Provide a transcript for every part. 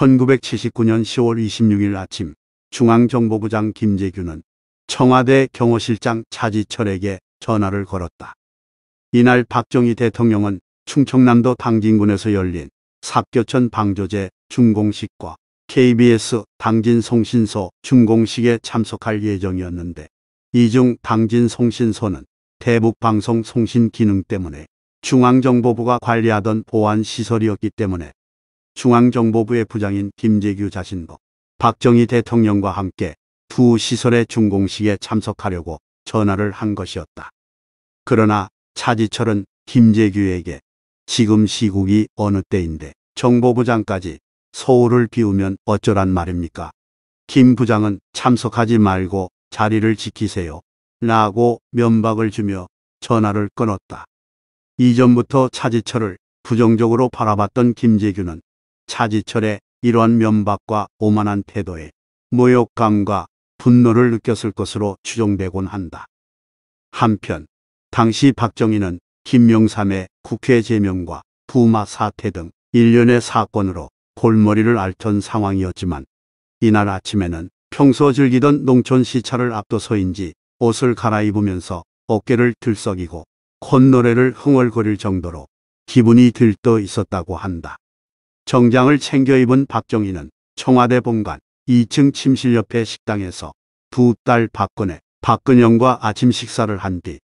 1979년 10월 26일 아침 중앙정보부장 김재규는 청와대 경호실장 차지철에게 전화를 걸었다. 이날 박정희 대통령은 충청남도 당진군에서 열린 삽교천 방조제 준공식과 KBS 당진 송신소 준공식에 참석할 예정이었는데 이중 당진 송신소는 대북방송 송신 기능 때문에 중앙정보부가 관리하던 보안시설이었기 때문에 중앙정보부의 부장인 김재규 자신도 박정희 대통령과 함께 두 시설의 준공식에 참석하려고 전화를 한 것이었다. 그러나 차지철은 김재규에게 지금 시국이 어느 때인데 정보부장까지 서울을 비우면 어쩌란 말입니까? 김 부장은 참석하지 말고 자리를 지키세요. 라고 면박을 주며 전화를 끊었다. 이전부터 차지철을 부정적으로 바라봤던 김재규는 차지철의 이러한 면박과 오만한 태도에 모욕감과 분노를 느꼈을 것으로 추정되곤 한다. 한편 당시 박정희는 김명삼의 국회 제명과 부마 사태 등 일련의 사건으로 골머리를 앓던 상황이었지만 이날 아침에는 평소 즐기던 농촌 시차를 앞둬서인지 옷을 갈아입으면서 어깨를 들썩이고 콧노래를 흥얼거릴 정도로 기분이 들떠 있었다고 한다. 정장을 챙겨 입은 박정희는 청와대 본관 2층 침실 옆의 식당에서 두 딸 박근혜, 박근영과 아침 식사를 한 뒤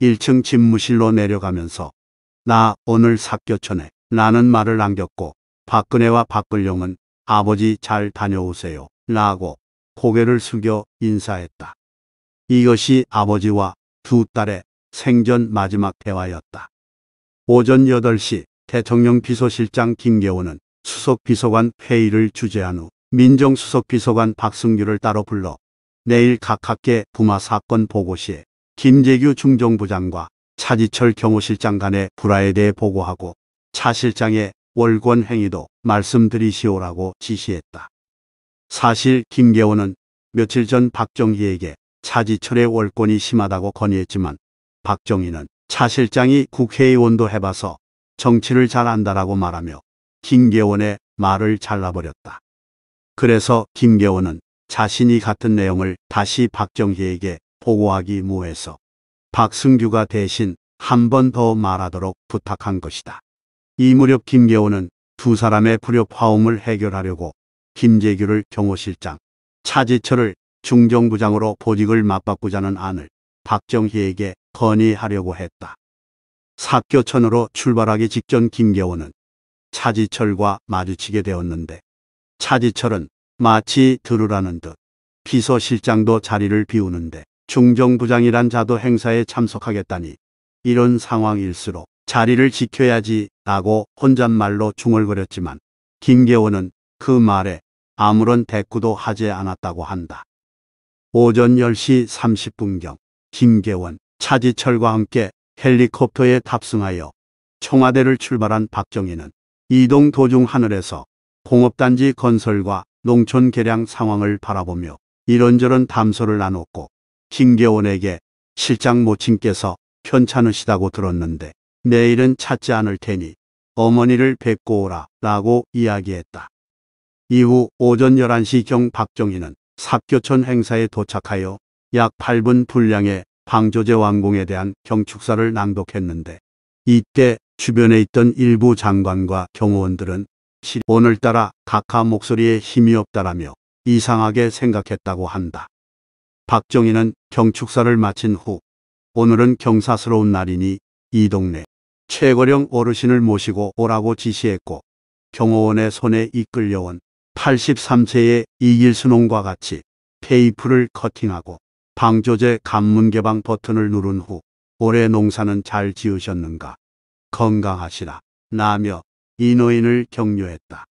1층 집무실로 내려가면서 나 오늘 삭교천에 라는 말을 남겼고 박근혜와 박근영은 아버지 잘 다녀오세요 라고 고개를 숙여 인사했다. 이것이 아버지와 두 딸의 생전 마지막 대화였다. 오전 8시 대통령 비서실장 김계호는 수석 비서관 회의를 주재한 후 민정수석 비서관 박승규를 따로 불러 내일 각하께 부마 사건 보고 시에 김재규 중정부장과 차지철 경호실장 간의 불화에 대해 보고하고 차 실장의 월권 행위도 말씀드리시오라고 지시했다. 사실 김계호는 며칠 전 박정희에게 차지철의 월권이 심하다고 건의했지만 박정희는 차 실장이 국회의원도 해봐서 정치를 잘 안다라고 말하며 김계원의 말을 잘라버렸다. 그래서 김계원은 자신이 같은 내용을 다시 박정희에게 보고하기 무해서 박승규가 대신 한 번 더 말하도록 부탁한 것이다. 이 무렵 김계원은 두 사람의 불협 화음을 해결하려고 김재규를 경호실장, 차지철을 중정부장으로 보직을 맞바꾸자는 안을 박정희에게 건의하려고 했다. 사교천으로 출발하기 직전 김계원은 차지철과 마주치게 되었는데 차지철은 마치 들으라는 듯 비서실장도 자리를 비우는데 중정부장이란 자도 행사에 참석하겠다니 이런 상황일수록 자리를 지켜야지 라고 혼잣말로 중얼거렸지만 김계원은 그 말에 아무런 대꾸도 하지 않았다고 한다. 오전 10시 30분경 김계원, 차지철과 함께 헬리콥터에 탑승하여 청와대를 출발한 박정희는 이동 도중 하늘에서 공업단지 건설과 농촌 개량 상황을 바라보며 이런저런 담소를 나눴고 김계원에게 실장 모친께서 편찮으시다고 들었는데 내일은 찾지 않을 테니 어머니를 뵙고 오라 라고 이야기했다. 이후 오전 11시경 박정희는 삽교천 행사에 도착하여 약 8분 분량의 방조제 왕궁에 대한 경축사를 낭독했는데 이때 주변에 있던 일부 장관과 경호원들은 오늘따라 각하 목소리에 힘이 없다라며 이상하게 생각했다고 한다. 박정희는 경축사를 마친 후 오늘은 경사스러운 날이니 이 동네 최고령 어르신을 모시고 오라고 지시했고 경호원의 손에 이끌려온 83세의 이길순홍과 같이 테이프를 커팅하고 방조제 간문 개방 버튼을 누른 후 올해 농사는 잘 지으셨는가 건강하시라 나며 이 노인을 격려했다.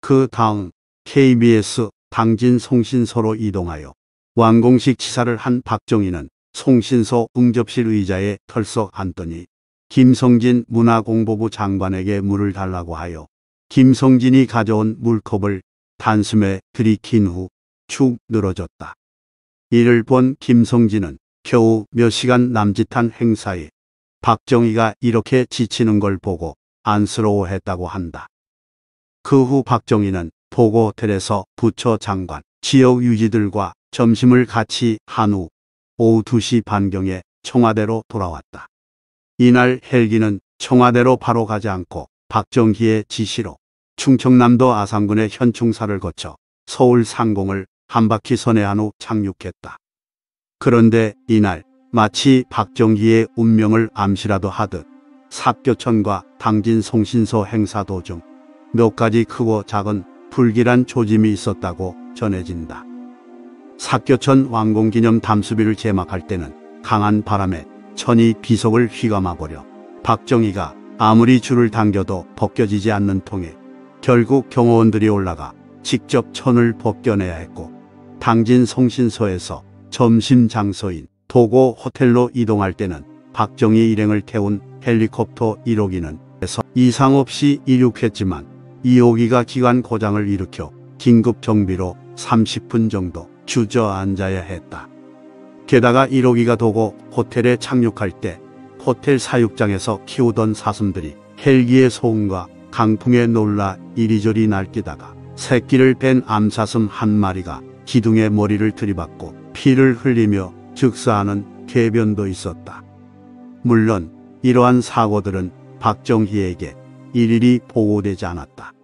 그 다음 KBS 당진 송신소로 이동하여 완공식 치사를 한 박정희는 송신소 응접실 의자에 털썩 앉더니 김성진 문화공보부 장관에게 물을 달라고 하여 김성진이 가져온 물컵을 단숨에 들이킨 후 축 늘어졌다. 이를 본 김성진은 겨우 몇 시간 남짓한 행사에 박정희가 이렇게 지치는 걸 보고 안쓰러워했다고 한다. 그 후 박정희는 포고 호텔에서 부처 장관, 지역 유지들과 점심을 같이 한 후 오후 2시 반경에 청와대로 돌아왔다. 이날 헬기는 청와대로 바로 가지 않고 박정희의 지시로 충청남도 아산군의 현충사를 거쳐 서울 상공을 한 바퀴 선회한 후 착륙했다. 그런데 이날 마치 박정희의 운명을 암시라도 하듯 삽교천과 당진 송신소 행사 도중 몇 가지 크고 작은 불길한 조짐이 있었다고 전해진다. 삽교천 왕공기념 담수비를 제막할 때는 강한 바람에 천이 비속을 휘감아 버려 박정희가 아무리 줄을 당겨도 벗겨지지 않는 통에 결국 경호원들이 올라가 직접 천을 벗겨내야 했고 당진 송신소에서 점심 장소인 도고 호텔로 이동할 때는 박정희 일행을 태운 헬리콥터 1호기는 에서 이상 없이 이륙했지만 2호기가 기관 고장을 일으켜 긴급 정비로 30분 정도 주저앉아야 했다. 게다가 1호기가 도고 호텔에 착륙할 때 호텔 사육장에서 키우던 사슴들이 헬기의 소음과 강풍에 놀라 이리저리 날뛰다가 새끼를 뺀 암사슴 한 마리가 기둥에 머리를 들이받고 피를 흘리며 즉사하는 궤변도 있었다. 물론 이러한 사고들은 박정희에게 일일이 보고되지 않았다.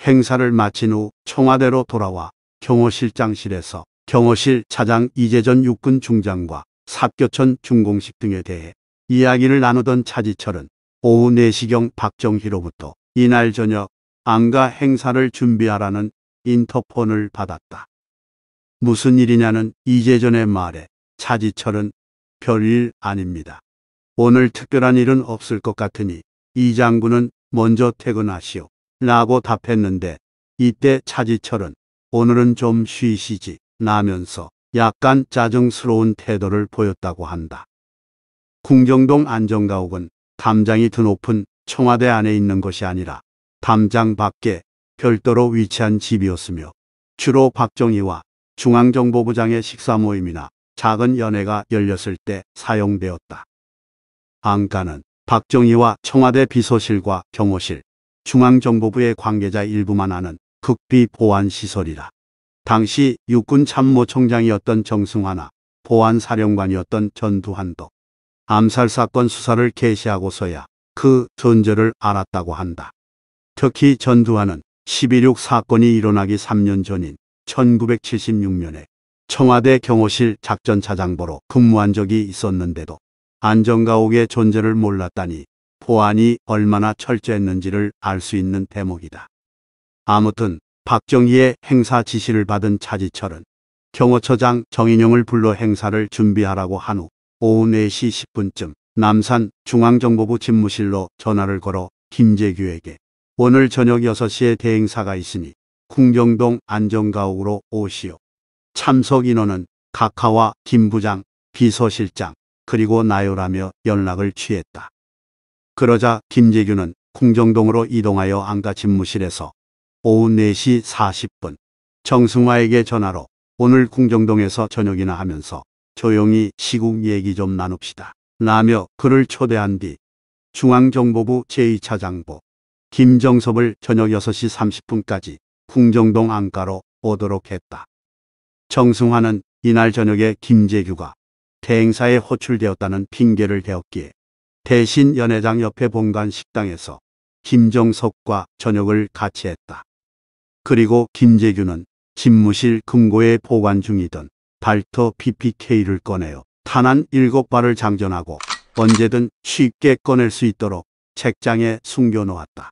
행사를 마친 후 청와대로 돌아와 경호실장실에서 경호실 차장 이재전 육군 중장과 삽교천 중공식 등에 대해 이야기를 나누던 차지철은 오후 4시경 박정희로부터 이날 저녁 안가 행사를 준비하라는 인터폰을 받았다. 무슨 일이냐는 이재전의 말에 차지철은 별일 아닙니다. 오늘 특별한 일은 없을 것 같으니 이 장군은 먼저 퇴근하시오. 라고 답했는데 이때 차지철은 오늘은 좀 쉬시지 라면서 약간 짜증스러운 태도를 보였다고 한다. 궁정동 안정가옥은 담장이 드높은 청와대 안에 있는 것이 아니라 담장 밖에 별도로 위치한 집이었으며 주로 박정희와 중앙정보부장의 식사 모임이나 작은 연회가 열렸을 때 사용되었다. 안가는 박정희와 청와대 비서실과 경호실, 중앙정보부의 관계자 일부만 아는 극비 보안시설이라. 당시 육군 참모총장이었던 정승화나 보안사령관이었던 전두환도 암살사건 수사를 개시하고서야 그 존재를 알았다고 한다. 특히 전두환은 12.6 사건이 일어나기 3년 전인 1976년에 청와대 경호실 작전차장보로 근무한 적이 있었는데도 안정가옥의 존재를 몰랐다니 보안이 얼마나 철저했는지를 알 수 있는 대목이다. 아무튼 박정희의 행사 지시를 받은 차지철은 경호처장 정인용을 불러 행사를 준비하라고 한 후 오후 4시 10분쯤 남산 중앙정보부 집무실로 전화를 걸어 김재규에게 오늘 저녁 6시에 대행사가 있으니 궁정동 안정가옥으로 오시오. 참석 인원은 각하와 김 부장, 비서실장, 그리고 나요라며 연락을 취했다. 그러자 김재규는 궁정동으로 이동하여 안가 집무실에서 오후 4시 40분 정승화에게 전화로 오늘 궁정동에서 저녁이나 하면서 조용히 시국 얘기 좀 나눕시다. 라며 그를 초대한 뒤 중앙정보부 제2차장보 김정섭을 저녁 6시 30분까지 궁정동 안가로 오도록 했다. 정승화는 이날 저녁에 김재규가 대행사에 호출되었다는 핑계를 대었기에 대신 연회장 옆에 본관 식당에서 김정석과 저녁을 같이 했다. 그리고 김재규는 집무실 금고에 보관 중이던 발터 PPK를 꺼내어 탄환 7발을 장전하고 언제든 쉽게 꺼낼 수 있도록 책장에 숨겨놓았다.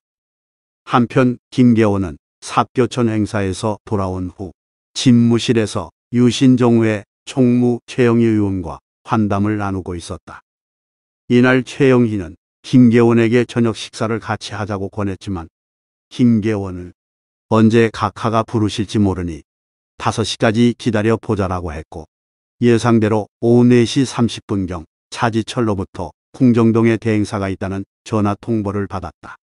한편 김계호는 삽교천 행사에서 돌아온 후 집무실에서 유신종의 총무 최영희 의원과 환담을 나누고 있었다. 이날 최영희는 김계원에게 저녁 식사를 같이 하자고 권했지만 김계원을 언제 각하가 부르실지 모르니 5시까지 기다려 보자라고 했고 예상대로 오후 4시 30분경 차지철로부터 궁정동에 대행사가 있다는 전화 통보를 받았다.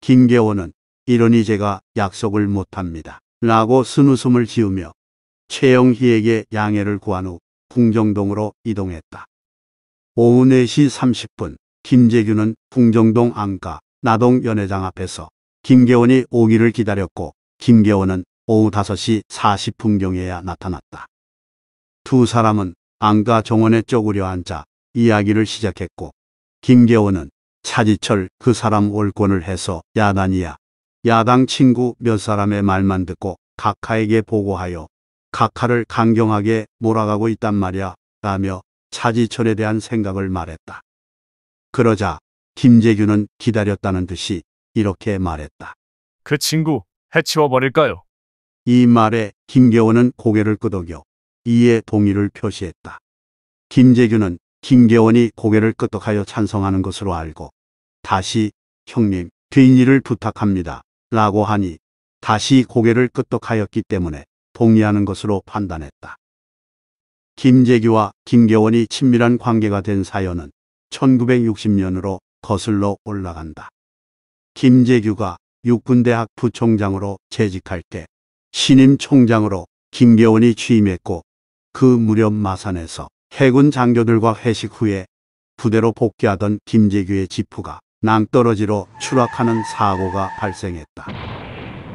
김계원은 이러니 제가 약속을 못합니다. 라고 쓴웃음을 지으며 최영희에게 양해를 구한 후 궁정동으로 이동했다. 오후 4시 30분 김재규는 궁정동 안가 나동 연회장 앞에서 김계원이 오기를 기다렸고 김계원은 오후 5시 40분경에야 나타났다. 두 사람은 안가 정원에 쪼그려 앉아 이야기를 시작했고 김계원은 차지철 그 사람 올권을 해서 야단이야. 야당 친구 몇 사람의 말만 듣고 각하에게 보고하여 각하를 강경하게 몰아가고 있단 말이야. 라며 차지철에 대한 생각을 말했다. 그러자 김재규는 기다렸다는 듯이 이렇게 말했다. 그 친구 해치워 버릴까요? 이 말에 김계원은 고개를 끄덕여 이에 동의를 표시했다. 김재규는 김계원이 고개를 끄덕하여 찬성하는 것으로 알고 다시 형님 뒷일을 부탁합니다. 라고 하니 다시 고개를 끄덕하였기 때문에 동의하는 것으로 판단했다. 김재규와 김계원이 친밀한 관계가 된 사연은 1960년으로 거슬러 올라간다. 김재규가 육군대학 부총장으로 재직할 때 신임 총장으로 김계원이 취임했고 그 무렵 마산에서 해군 장교들과 회식 후에 부대로 복귀하던 김재규의 지프가 낭떠러지로 추락하는 사고가 발생했다.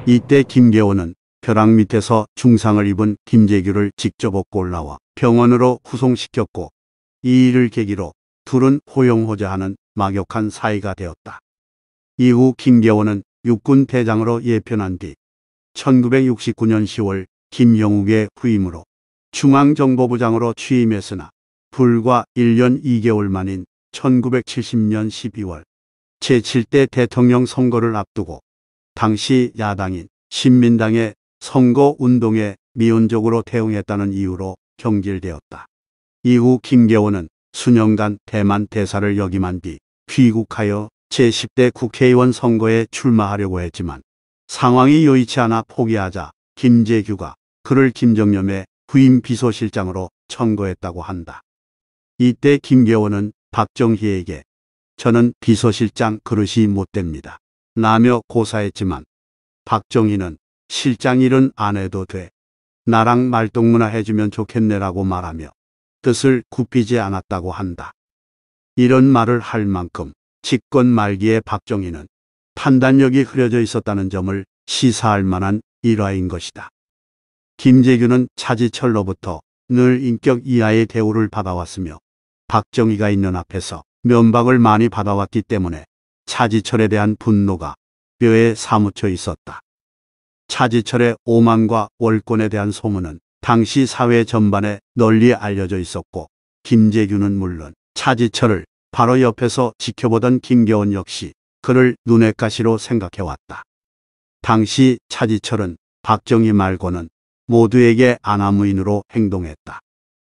이때 김계원은 벼락 밑에서 중상을 입은 김재규를 직접 업고 올라와 병원으로 후송시켰고 이 일을 계기로 둘은 호용호자하는 막역한 사이가 되었다. 이후 김계원은 육군 대장으로 예편한 뒤 1969년 10월 김영욱의 후임으로 중앙정보부장으로 취임했으나 불과 1년 2개월 만인 1970년 12월 제7대 대통령 선거를 앞두고 당시 야당인 신민당의 선거 운동에 미온적으로 대응했다는 이유로 경질되었다. 이후 김계원은 수년간 대만 대사를 역임한 뒤 귀국하여 제10대 국회의원 선거에 출마하려고 했지만 상황이 여의치 않아 포기하자 김재규가 그를 김정념의 부임 비서실장으로 청거했다고 한다. 이때 김계원은 박정희에게 저는 비서실장 그릇이 못 됩니다. 라며 고사했지만 박정희는 실장 일은 안 해도 돼. 나랑 말동무나 해주면 좋겠네라고 말하며 뜻을 굽히지 않았다고 한다. 이런 말을 할 만큼 집권 말기에 박정희는 판단력이 흐려져 있었다는 점을 시사할 만한 일화인 것이다. 김재규는 차지철로부터 늘 인격 이하의 대우를 받아왔으며 박정희가 있는 앞에서 면박을 많이 받아왔기 때문에 차지철에 대한 분노가 뼈에 사무쳐 있었다. 차지철의 오만과 월권에 대한 소문은 당시 사회 전반에 널리 알려져 있었고 김재규는 물론 차지철을 바로 옆에서 지켜보던 김계원 역시 그를 눈의 가시로 생각해왔다. 당시 차지철은 박정희 말고는 모두에게 아나무인으로 행동했다.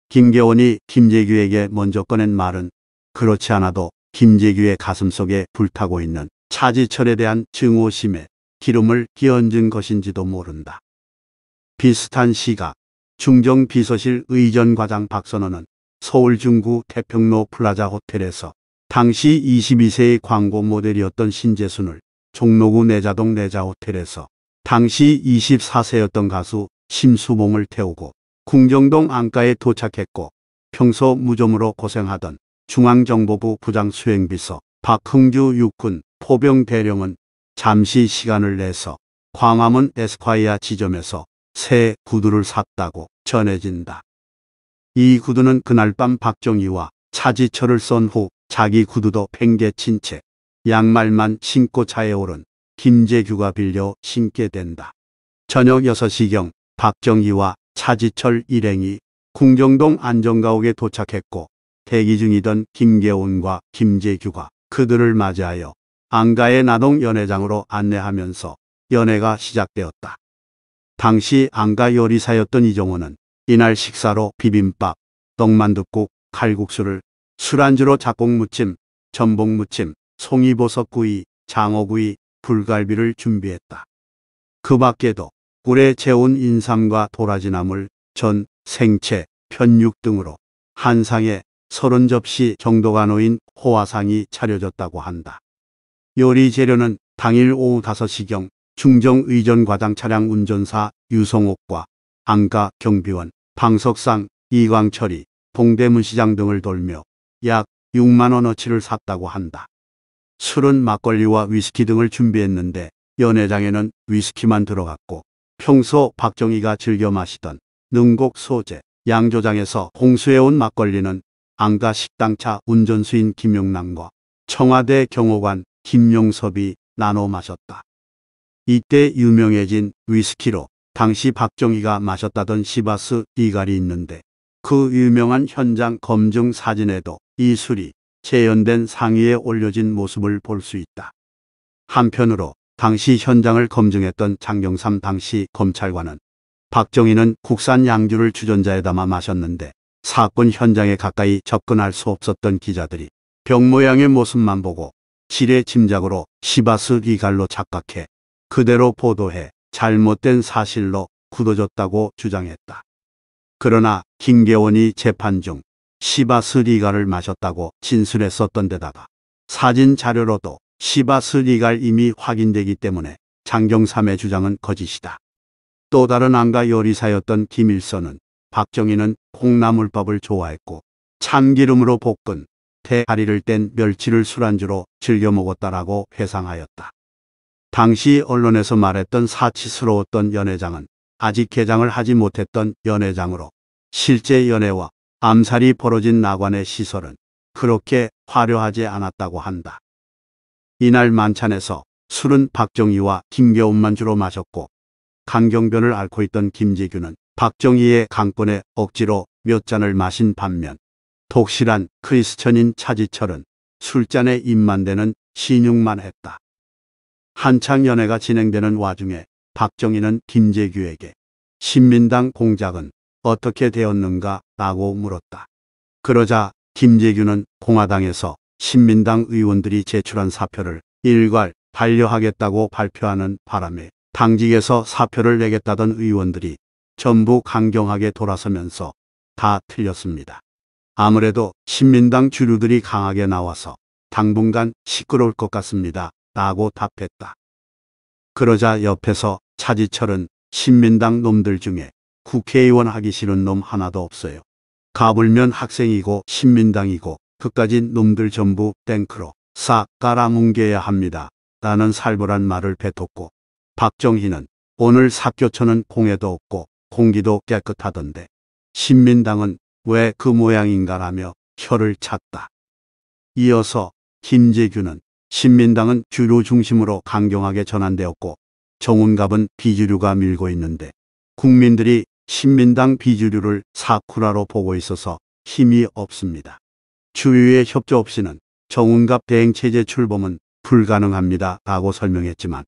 김계원이 김재규에게 먼저 꺼낸 말은 그렇지 않아도 김재규의 가슴 속에 불타고 있는 차지철에 대한 증오심에 기름을 끼얹은 것인지도 모른다. 비슷한 시각 중정비서실 의전과장 박선호는 서울 중구 태평로 플라자 호텔에서 당시 22세의 광고 모델이었던 신재순을 종로구 내자동 내자호텔에서 당시 24세였던 가수 심수봉을 태우고 궁정동 안가에 도착했고 평소 무좀으로 고생하던 중앙정보부 부장 수행비서 박흥주 육군 포병 대령은 잠시 시간을 내서 광화문 에스콰이아 지점에서 새 구두를 샀다고 전해진다. 이 구두는 그날 밤 박정희와 차지철을 쏜 후 자기 구두도 팽개친 채 양말만 신고 차에 오른 김재규가 빌려 신게 된다. 저녁 6시경 박정희와 차지철 일행이 궁정동 안정가옥에 도착했고 대기 중이던 김계온과 김재규가 그들을 맞이하여 안가의 나동 연회장으로 안내하면서 연회가 시작되었다. 당시 안가 요리사였던 이종호는 이날 식사로 비빔밥, 떡만둣국, 칼국수를 술안주로 잡곡무침, 전복무침, 송이버섯구이, 장어구이, 불갈비를 준비했다. 그 밖에도 꿀에 재운 인삼과 도라지나물, 전, 생채, 편육 등으로 한 상에 서른 접시 정도가 놓인 호화상이 차려졌다고 한다. 요리 재료는 당일 오후 5시경 중정의전과장 차량 운전사 유성옥과 안가 경비원, 방석상, 이광철이 동대문시장 등을 돌며 약 6만 원어치를 샀다고 한다. 술은 막걸리와 위스키 등을 준비했는데 연회장에는 위스키만 들어갔고 평소 박정희가 즐겨 마시던 능곡 소재 양조장에서 공수해온 막걸리는 안가 식당차 운전수인 김용남과 청와대 경호관 김용섭이 나눠 마셨다. 이때 유명해진 위스키로 당시 박정희가 마셨다던 시바스 이갈이 있는데 그 유명한 현장 검증 사진에도 이 술이 재현된 상위에 올려진 모습을 볼 수 있다. 한편으로 당시 현장을 검증했던 장경삼 당시 검찰관은 박정희는 국산 양주를 주전자에 담아 마셨는데 사건 현장에 가까이 접근할 수 없었던 기자들이 병 모양의 모습만 보고 지레 짐작으로 시바스 이갈로 착각해 그대로 보도해 잘못된 사실로 굳어졌다고 주장했다. 그러나 김계원이 재판 중 시바스 리갈을 마셨다고 진술했었던 데다가 사진 자료로도 시바스 리갈 이미 확인되기 때문에 장경삼의 주장은 거짓이다. 또 다른 안가 요리사였던 김일선은 박정희는 콩나물밥을 좋아했고 참기름으로 볶은 대가리를 뗀 멸치를 술안주로 즐겨 먹었다라고 회상하였다. 당시 언론에서 말했던 사치스러웠던 연회장은 아직 개장을 하지 못했던 연회장으로 실제 연회와 암살이 벌어진 나관의 시설은 그렇게 화려하지 않았다고 한다. 이날 만찬에서 술은 박정희와 김겨운만 주로 마셨고 강경변을 앓고 있던 김재규는 박정희의 강권에 억지로 몇 잔을 마신 반면 독실한 크리스천인 차지철은 술잔에 입만 대는 신용만 했다. 한창 연회가 진행되는 와중에 박정희는 김재규에게 신민당 공작은 어떻게 되었는가 라고 물었다. 그러자 김재규는 공화당에서 신민당 의원들이 제출한 사표를 일괄 반려하겠다고 발표하는 바람에 당직에서 사표를 내겠다던 의원들이 전부 강경하게 돌아서면서 다 틀렸습니다. 아무래도 신민당 주류들이 강하게 나와서 당분간 시끄러울 것 같습니다. 라고 답했다. 그러자 옆에서 차지철은 신민당 놈들 중에 국회의원 하기 싫은 놈 하나도 없어요. 가불면 학생이고 신민당이고 그까지 놈들 전부 땡크로 싹 깔아뭉개야 합니다. 라는 살벌한 말을 뱉었고 박정희는 오늘 사교처는 공해도 없고 공기도 깨끗하던데 신민당은 왜 그 모양인가라며 혀를 찼다. 이어서 김재규는 신민당은 주류 중심으로 강경하게 전환되었고 정운갑은 비주류가 밀고 있는데 국민들이 신민당 비주류를 사쿠라로 보고 있어서 힘이 없습니다. 주류의 협조 없이는 정운갑 대행체제 출범은 불가능합니다. 라고 설명했지만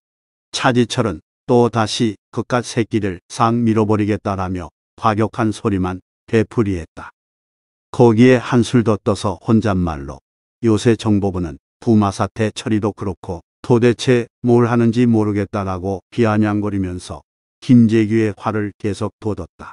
차지철은 또 다시 그깟 새끼를 싹 밀어버리겠다라며 과격한 소리만 되풀이했다. 거기에 한술 더 떠서 혼잣말로 요새 정보부는 부마 사태 처리도 그렇고 도대체 뭘 하는지 모르겠다라고 비아냥거리면서 김재규의 화를 계속 돋웠다.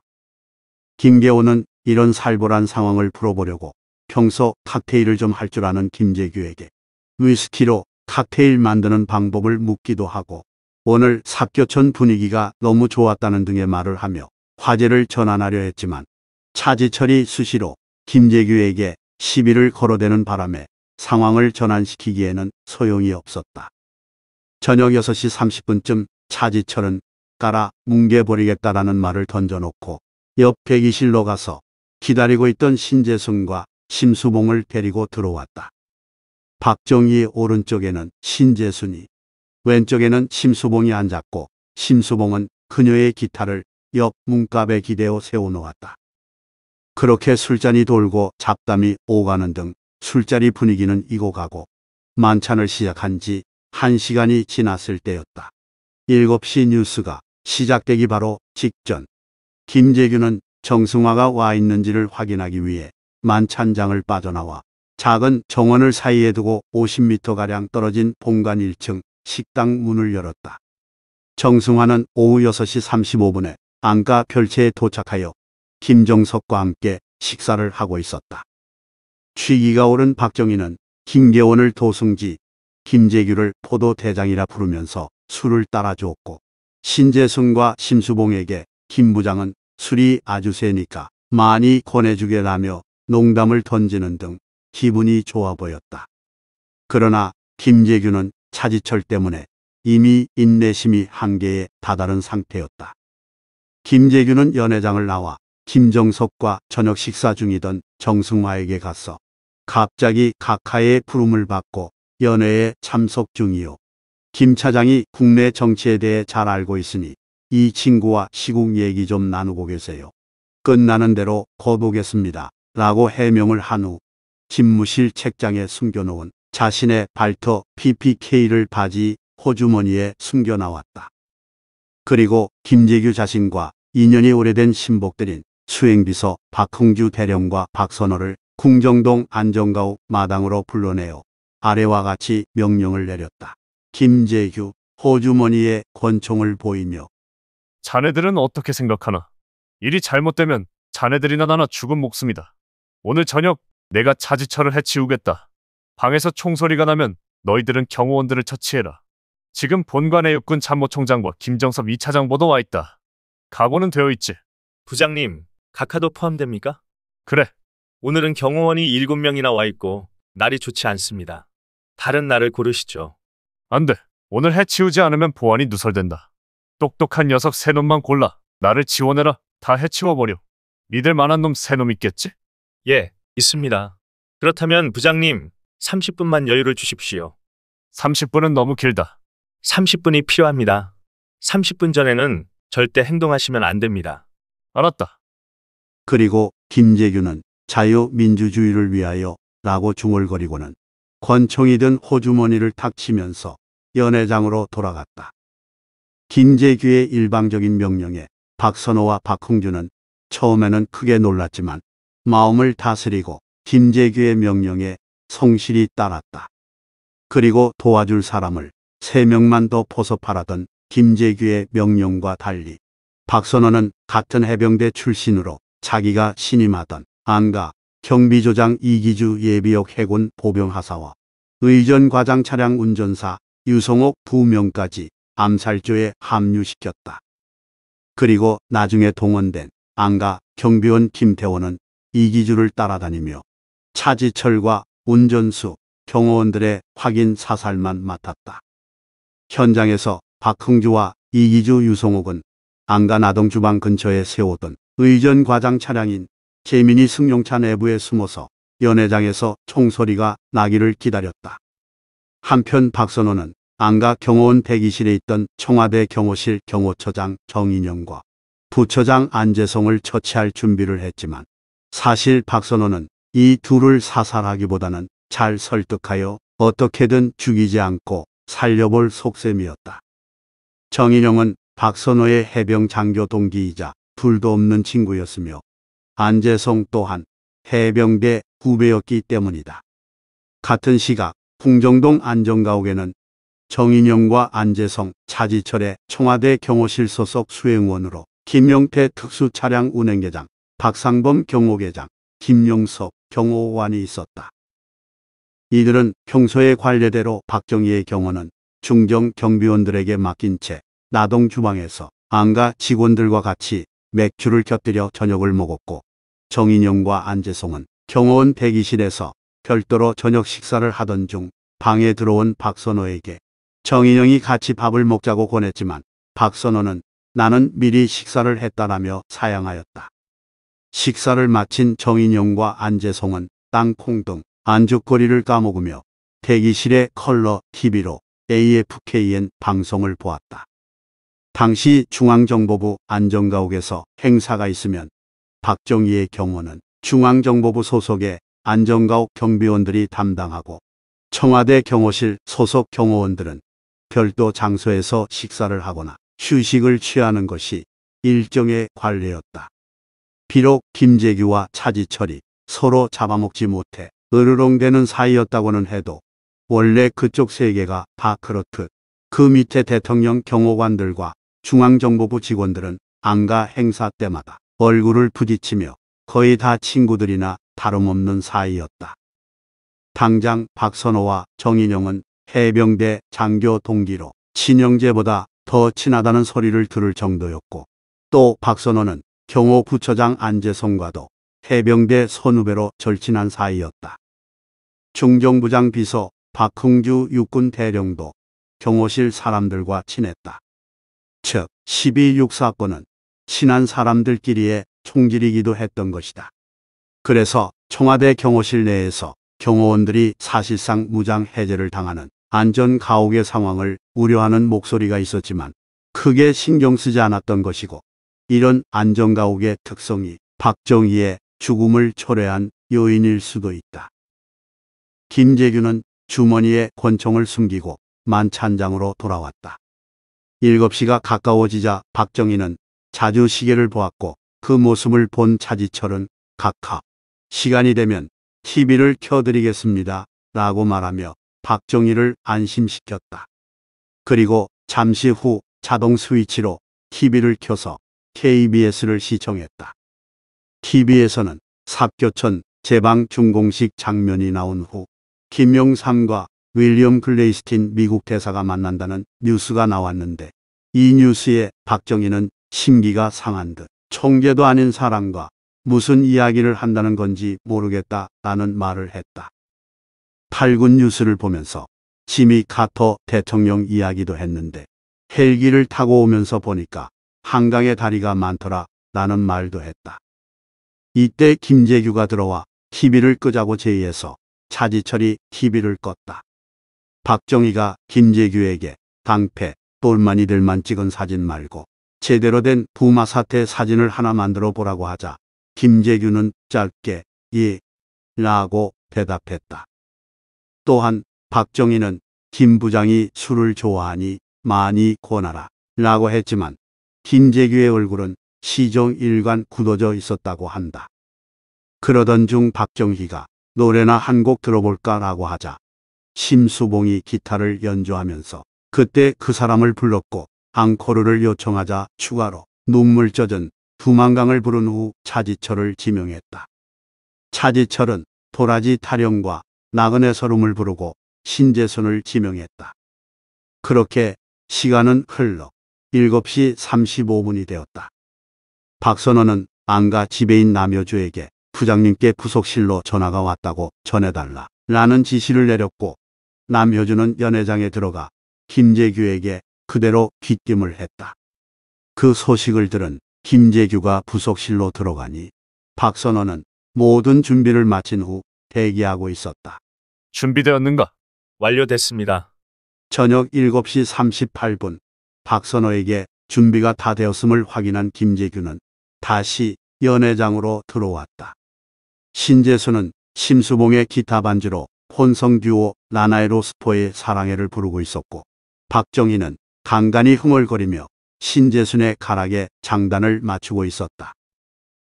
김계호는 이런 살벌한 상황을 풀어보려고 평소 칵테일을 좀 할 줄 아는 김재규에게 위스키로 칵테일 만드는 방법을 묻기도 하고 오늘 삽교촌 분위기가 너무 좋았다는 등의 말을 하며 화제를 전환하려 했지만 차지철이 수시로 김재규에게 시비를 걸어대는 바람에 상황을 전환시키기에는 소용이 없었다. 저녁 6시 30분쯤 차지철은 깔아 뭉개버리겠다라는 말을 던져놓고 옆 대기실로 가서 기다리고 있던 신재승과 심수봉을 데리고 들어왔다. 박정희 오른쪽에는 신재순이, 왼쪽에는 심수봉이 앉았고 심수봉은 그녀의 기타를 옆 문갑에 기대어 세워놓았다. 그렇게 술잔이 돌고 잡담이 오가는 등 술자리 분위기는 이고 가고 만찬을 시작한 지한 시간이 지났을 때였다. 7시 뉴스가 시작되기 바로 직전 김재규는 정승화가 와 있는지를 확인하기 위해 만찬장을 빠져나와 작은 정원을 사이에 두고 50m가량 떨어진 본관 1층 식당 문을 열었다. 정승화는 오후 6시 35분에 안가 별채에 도착하여 김정석과 함께 식사를 하고 있었다. 취기가 오른 박정희는 김계원을 도승지, 김재규를 포도대장이라 부르면서 술을 따라주었고 신재승과 심수봉에게 김 부장은 술이 아주 세니까 많이 권해주게라며 농담을 던지는 등 기분이 좋아 보였다. 그러나 김재규는 차지철 때문에 이미 인내심이 한계에 다다른 상태였다. 김재규는 연회장을 나와 김정석과 저녁 식사 중이던 정승화에게 갔어. 갑자기 각하의 부름을 받고 연회에 참석 중이요. 김 차장이 국내 정치에 대해 잘 알고 있으니 이 친구와 시국 얘기 좀 나누고 계세요. 끝나는 대로 거보겠습니다. 라고 해명을 한 후 집무실 책장에 숨겨놓은 자신의 발터 PPK를 바지 호주머니에 숨겨 나왔다. 그리고 김재규 자신과 인연이 오래된 신복들인 수행비서 박흥주 대령과 박선호를 궁정동 안정가옥 마당으로 불러내어 아래와 같이 명령을 내렸다. 김재규 호주머니에 권총을 보이며 자네들은 어떻게 생각하나? 일이 잘못되면 자네들이나 나나 죽은 목숨이다. 오늘 저녁 내가 차지철을 해치우겠다. 방에서 총소리가 나면 너희들은 경호원들을 처치해라. 지금 본관에 육군 참모총장과 김정섭 2차장 보도 와 있다. 각오는 되어 있지. 부장님, 각하도 포함됩니까? 그래. 오늘은 경호원이 7명이나 와 있고 날이 좋지 않습니다. 다른 날을 고르시죠. 안 돼. 오늘 해치우지 않으면 보안이 누설된다. 똑똑한 녀석 세 놈만 골라. 나를 지원해라. 다 해치워버려. 믿을 만한 놈 세 놈 있겠지? 예, 있습니다. 그렇다면 부장님, 30분만 여유를 주십시오. 30분은 너무 길다. 30분이 필요합니다. 30분 전에는 절대 행동하시면 안 됩니다. 알았다. 그리고 김재규는 자유민주주의를 위하여 라고 중얼거리고는 권총이 든 호주머니를 탁 치면서 연회장으로 돌아갔다. 김재규의 일방적인 명령에 박선호와 박흥주는 처음에는 크게 놀랐지만 마음을 다스리고 김재규의 명령에 성실히 따랐다. 그리고 도와줄 사람을 세 명만 더 포섭하라던 김재규의 명령과 달리 박선호는 같은 해병대 출신으로 자기가 신임하던 안가 경비조장 이기주 예비역 해군 보병하사와 의전 과장 차량 운전사 유성옥 두 명까지 암살조에 합류시켰다. 그리고 나중에 동원된 안가 경비원 김태원은 이기주를 따라다니며 차지철과 운전수, 경호원들의 확인 사살만 맡았다. 현장에서 박흥주와 이기주 유성옥은 안가 나동주방 근처에 세우던 의전 과장 차량인 재민이 승용차 내부에 숨어서 연회장에서 총소리가 나기를 기다렸다. 한편 박선호는 안가 경호원 대기실에 있던 청와대 경호실 경호처장 정인영과 부처장 안재성을 처치할 준비를 했지만 사실 박선호는 이 둘을 사살하기보다는 잘 설득하여 어떻게든 죽이지 않고 살려볼 속셈이었다. 정인영은 박선호의 해병 장교 동기이자 둘도 없는 친구였으며 안재성 또한 해병대 후배였기 때문이다. 같은 시각 풍정동 안정가옥에는 정인영과 안재성, 차지철의 청와대 경호실 소속 수행원으로 김용태 특수차량 운행계장, 박상범 경호계장, 김용석 경호관이 있었다. 이들은 평소의 관례대로 박정희의 경호는 중정 경비원들에게 맡긴 채 나동 주방에서 안가 직원들과 같이 맥주를 곁들여 저녁을 먹었고 정인영과 안재성은 경호원 대기실에서 별도로 저녁 식사를 하던 중 방에 들어온 박선호에게 정인영이 같이 밥을 먹자고 권했지만 박선호는 나는 미리 식사를 했다라며 사양하였다. 식사를 마친 정인영과 안재성은 땅콩 등 안주거리를 까먹으며 대기실의 컬러 TV로 AFKN 방송을 보았다. 당시 중앙정보부 안정가옥에서 행사가 있으면 박정희의 경호는 중앙정보부 소속의 안정가옥 경비원들이 담당하고 청와대 경호실 소속 경호원들은 별도 장소에서 식사를 하거나 휴식을 취하는 것이 일정의 관례였다. 비록 김재규와 차지철이 서로 잡아먹지 못해 으르렁대는 사이였다고는 해도 원래 그쪽 세계가 다 그렇듯 그 밑에 대통령 경호관들과 중앙정보부 직원들은 안가 행사 때마다 얼굴을 부딪히며 거의 다 친구들이나 다름없는 사이였다. 당장 박선호와 정인영은 해병대 장교 동기로 친형제보다 더 친하다는 소리를 들을 정도였고 또 박선호는 경호 부처장 안재성과도 해병대 선후배로 절친한 사이였다. 중정부장 비서 박흥주 육군 대령도 경호실 사람들과 친했다. 즉 12.6 사건은 친한 사람들끼리의 총질이기도 했던 것이다. 그래서 청와대 경호실 내에서 경호원들이 사실상 무장 해제를 당하는 안전 가옥의 상황을 우려하는 목소리가 있었지만 크게 신경 쓰지 않았던 것이고 이런 안전 가옥의 특성이 박정희의 죽음을 초래한 요인일 수도 있다. 김재규는 주머니에 권총을 숨기고 만찬장으로 돌아왔다. 7시가 가까워지자 박정희는 자주 시계를 보았고 그 모습을 본 차지철은 각하 시간이 되면 TV를 켜드리겠습니다. 라고 말하며 박정희를 안심시켰다. 그리고 잠시 후 자동 스위치로 TV를 켜서 KBS를 시청했다. TV에서는 삽교천 제방 준공식 장면이 나온 후 김영삼과 윌리엄 글라이스틴 미국 대사가 만난다는 뉴스가 나왔는데 이 뉴스에 박정희는 심기가 상한 듯 총재도 아닌 사람과 무슨 이야기를 한다는 건지 모르겠다 라는 말을 했다. 8군 뉴스를 보면서 지미 카터 대통령 이야기도 했는데 헬기를 타고 오면서 보니까 한강에 다리가 많더라 라는 말도 했다. 이때 김재규가 들어와 TV를 끄자고 제의해서 차지철이 TV를 껐다. 박정희가 김재규에게 당패, 똘마니들만 찍은 사진 말고 제대로 된 부마 사태 사진을 하나 만들어 보라고 하자 김재규는 짧게 예 라고 대답했다. 또한 박정희는 김 부장이 술을 좋아하니 많이 권하라 라고 했지만 김재규의 얼굴은 시정 일관 굳어져 있었다고 한다. 그러던 중 박정희가 노래나 한 곡 들어볼까라고 하자 심수봉이 기타를 연주하면서 그때 그 사람을 불렀고 앙코르를 요청하자 추가로 눈물 젖은 두만강을 부른 후 차지철을 지명했다. 차지철은 도라지 타령과 나그네 서름을 부르고 신재순을 지명했다. 그렇게 시간은 흘러 7시 35분이 되었다. 박선원은 안가 지배인 남여주에게 부장님께 부속실로 전화가 왔다고 전해달라 라는 지시를 내렸고 남효주는 연회장에 들어가 김재규에게 그대로 귀띔을 했다. 그 소식을 들은 김재규가 부속실로 들어가니 박선원은 모든 준비를 마친 후 대기하고 있었다. 준비되었는가? 완료됐습니다. 저녁 7시 38분 박선호에게 준비가 다 되었음을 확인한 김재규는 다시 연회장으로 들어왔다. 신재수는 심수봉의 기타 반주로 혼성 듀오 라나에로스포의 사랑해를 부르고 있었고 박정희는 간간히 흥얼거리며 신재순의 가락에 장단을 맞추고 있었다.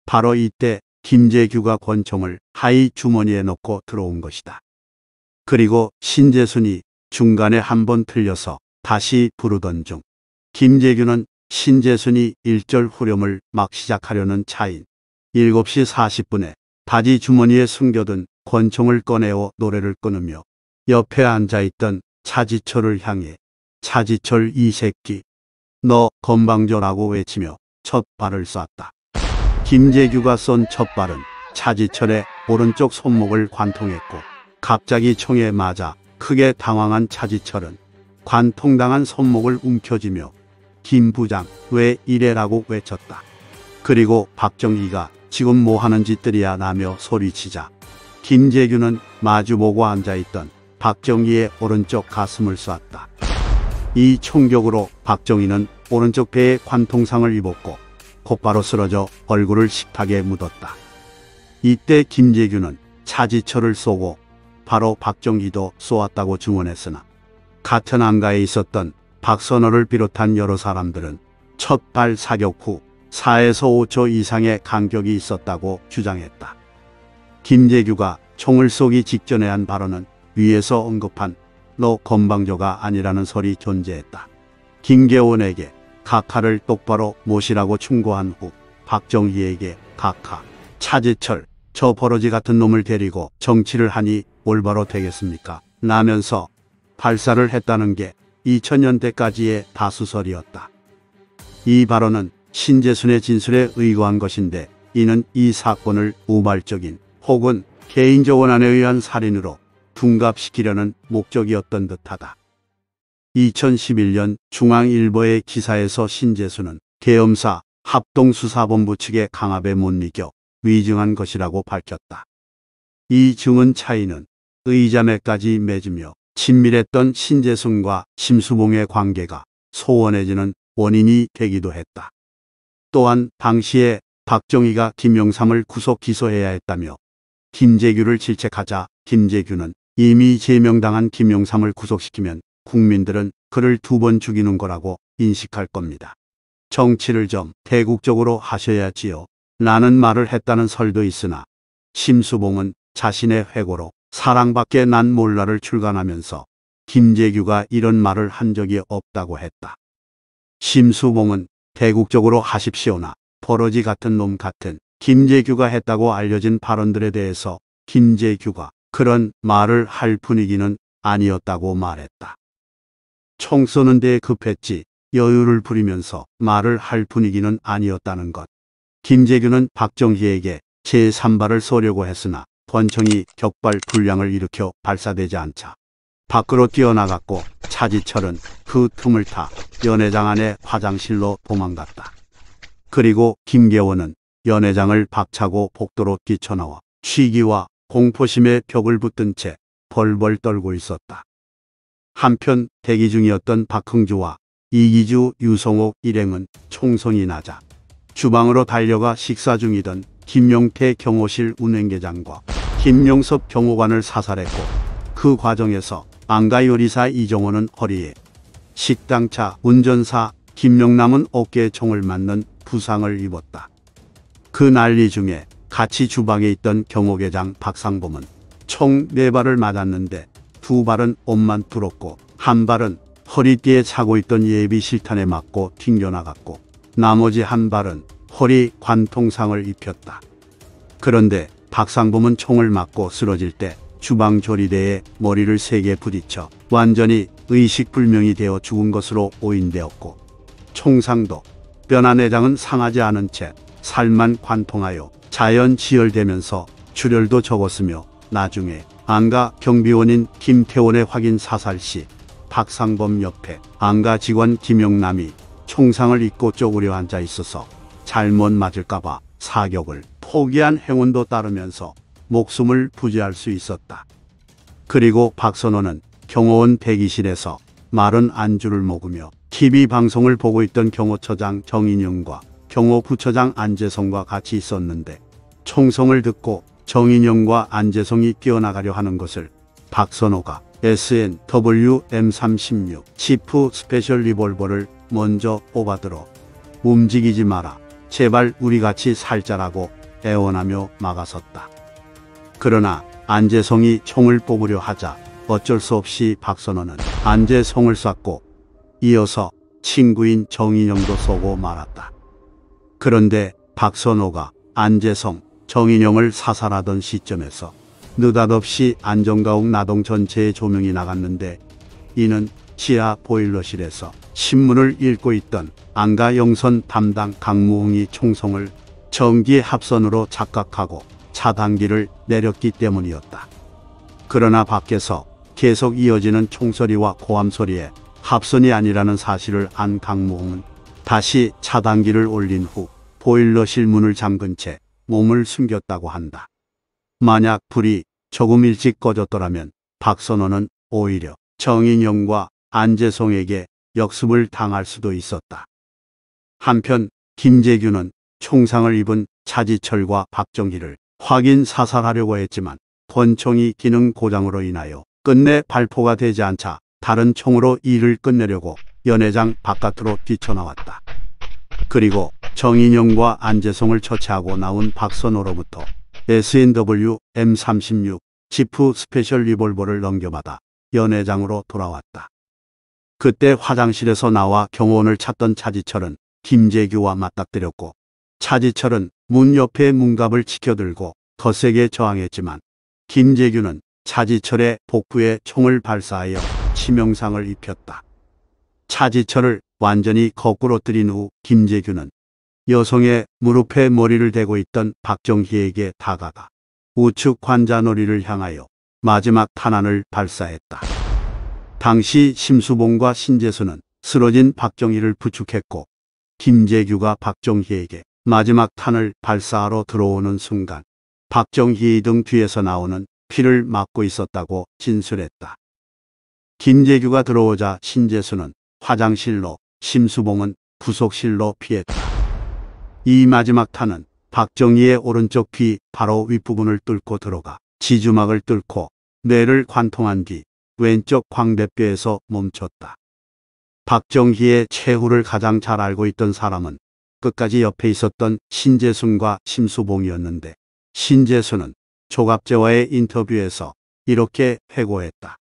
바로 이때 김재규가 권총을 하이 주머니에 넣고 들어온 것이다. 그리고 신재순이 중간에 한 번 틀려서 다시 부르던 중 김재규는 신재순이 1절 후렴을 막 시작하려는 차인 7시 40분에 바지 주머니에 숨겨둔 권총을 꺼내어 노래를 끊으며 옆에 앉아있던 차지철을 향해 차지철 이 새끼 너 건방져라고 외치며 첫 발을 쐈다. 김재규가 쏜 첫 발은 차지철의 오른쪽 손목을 관통했고 갑자기 총에 맞아 크게 당황한 차지철은 관통당한 손목을 움켜쥐며 김 부장 왜 이래라고 외쳤다. 그리고 박정희가 지금 뭐 하는 짓들이야 라며 소리치자 김재규는 마주보고 앉아있던 박정희의 오른쪽 가슴을 쐈다. 이 총격으로 박정희는 오른쪽 배에 관통상을 입었고 곧바로 쓰러져 얼굴을 식탁에 묻었다. 이때 김재규는 차지철을 쏘고 바로 박정희도 쏘았다고 증언했으나 같은 안가에 있었던 박선호를 비롯한 여러 사람들은 첫 발 사격 후 4에서 5초 이상의 간격이 있었다고 주장했다. 김재규가 총을 쏘기 직전에 한 발언은 위에서 언급한 너 건방져가 아니라는 설이 존재했다. 김계원에게 각하를 똑바로 모시라고 충고한 후 박정희에게 각하, 차지철, 저 버러지 같은 놈을 데리고 정치를 하니 올바로 되겠습니까? 라면서 발사를 했다는 게 2000년대까지의 다수설이었다. 이 발언은 신재순의 진술에 의거한 것인데 이는 이 사건을 우발적인 혹은 개인적 원한에 의한 살인으로 둔갑시키려는 목적이었던 듯하다. 2011년 중앙일보의 기사에서 신재수는 계엄사 합동수사본부 측의 강압에 못 이겨 위증한 것이라고 밝혔다. 이 증언 차이는 의자매까지 맺으며 친밀했던 신재승과 심수봉의 관계가 소원해지는 원인이 되기도 했다. 또한 당시에 박정희가 김영삼을 구속 기소해야 했다며 김재규를 질책하자 김재규는 이미 제명당한 김영삼을 구속시키면 국민들은 그를 두 번 죽이는 거라고 인식할 겁니다. 정치를 좀 대국적으로 하셔야지요. 라는 말을 했다는 설도 있으나 심수봉은 자신의 회고로 사랑밖에 난 몰라를 출간하면서 김재규가 이런 말을 한 적이 없다고 했다. 심수봉은 대국적으로 하십시오나 버러지 같은 놈 같은 김재규가 했다고 알려진 발언들에 대해서 김재규가 그런 말을 할 분위기는 아니었다고 말했다. 총 쏘는 데에 급했지 여유를 부리면서 말을 할 분위기는 아니었다는 것. 김재규는 박정희에게 제3발을 쏘려고 했으나 권총이 격발 불량을 일으켜 발사되지 않자 밖으로 뛰어나갔고 차지철은 그 틈을 타 연회장 안에 화장실로 도망갔다. 그리고 김계원은 연회장을 박차고 복도로 뛰쳐나와 취기와 공포심에 벽을 붙든 채 벌벌 떨고 있었다. 한편 대기 중이었던 박흥주와 이기주, 유성옥 일행은 총성이 나자 주방으로 달려가 식사 중이던 김용태 경호실 운행계장과 김용섭 경호관을 사살했고 그 과정에서 안가 요리사 이정호는 허리에 식당차 운전사 김영남은 어깨에 총을 맞는 부상을 입었다. 그 난리 중에 같이 주방에 있던 경호계장 박상범은 총 네 발을 맞았는데 두 발은 옷만 뚫었고 한 발은 허리띠에 차고 있던 예비 실탄에 맞고 튕겨나갔고 나머지 한 발은 허리 관통상을 입혔다. 그런데 박상범은 총을 맞고 쓰러질 때 주방 조리대에 머리를 세게 부딪혀 완전히 의식불명이 되어 죽은 것으로 오인되었고 총상도 뼈나 내장은 상하지 않은 채 살만 관통하여 자연 지혈되면서 출혈도 적었으며 나중에 안가 경비원인 김태원의 확인 사살 시 박상범 옆에 안가 직원 김영남이 총상을 입고 쪼그려 앉아 있어서 잘못 맞을까봐 사격을 포기한 행운도 따르면서 목숨을 부지할 수 있었다. 그리고 박선호는 경호원 대기실에서 마른 안주를 먹으며 TV 방송을 보고 있던 경호처장 정인형과 경호부처장 안재송과 같이 있었는데 총성을 듣고 정인형과 안재송이 뛰어나가려 하는 것을 박선호가 S&W M36 Chief Special 리볼버를 먼저 뽑아들어 움직이지 마라. 제발 우리 같이 살자라고 애원하며 막아섰다. 그러나 안재성이 총을 뽑으려 하자 어쩔 수 없이 박선호는 안재성을 쐈고 이어서 친구인 정인영도 쏘고 말았다. 그런데 박선호가 안재성, 정인영을 사살하던 시점에서 느닷없이 안정가옥 나동 전체의 조명이 나갔는데 이는 지하 보일러실에서 신문을 읽고 있던 안가 영선 담당 강무홍이 총성을 전기 합선으로 착각하고 차단기를 내렸기 때문이었다. 그러나 밖에서 계속 이어지는 총소리와 고함 소리에 합선이 아니라는 사실을 안 강무홍은 다시 차단기를 올린 후 보일러실 문을 잠근 채 몸을 숨겼다고 한다. 만약 불이 조금 일찍 꺼졌더라면 박선호는 오히려 정인영과 안재성에게 역습을 당할 수도 있었다. 한편 김재규는 총상을 입은 차지철과 박정희를 확인 사살하려고 했지만 권총이 기능 고장으로 인하여 끝내 발포가 되지 않자 다른 총으로 일을 끝내려고 연회장 바깥으로 뛰쳐나왔다. 그리고 정인영과 안재성을 처치하고 나온 박선호로부터 S&W M36 Chief Special 리볼버를 넘겨받아 연회장으로 돌아왔다. 그때 화장실에서 나와 경호원을 찾던 차지철은 김재규와 맞닥뜨렸고 차지철은 문 옆에 문갑을 치켜들고 거세게 저항했지만 김재규는 차지철의 복부에 총을 발사하여 치명상을 입혔다. 차지철을 완전히 거꾸러뜨린 후 김재규는 여성의 무릎에 머리를 대고 있던 박정희에게 다가가 우측 관자놀이를 향하여 마지막 탄환을 발사했다. 당시 심수봉과 신재수는 쓰러진 박정희를 부축했고 김재규가 박정희에게 마지막 탄을 발사하러 들어오는 순간 박정희 등 뒤에서 나오는 피를 막고 있었다고 진술했다. 김재규가 들어오자 신재수는 화장실로 심수봉은 부속실로 피했다. 이 마지막 탄은 박정희의 오른쪽 귀 바로 윗부분을 뚫고 들어가 지주막을 뚫고 뇌를 관통한 뒤 왼쪽 광대뼈에서 멈췄다. 박정희의 최후를 가장 잘 알고 있던 사람은 끝까지 옆에 있었던 신재순과 심수봉이었는데 신재순은 조갑재와의 인터뷰에서 이렇게 회고했다.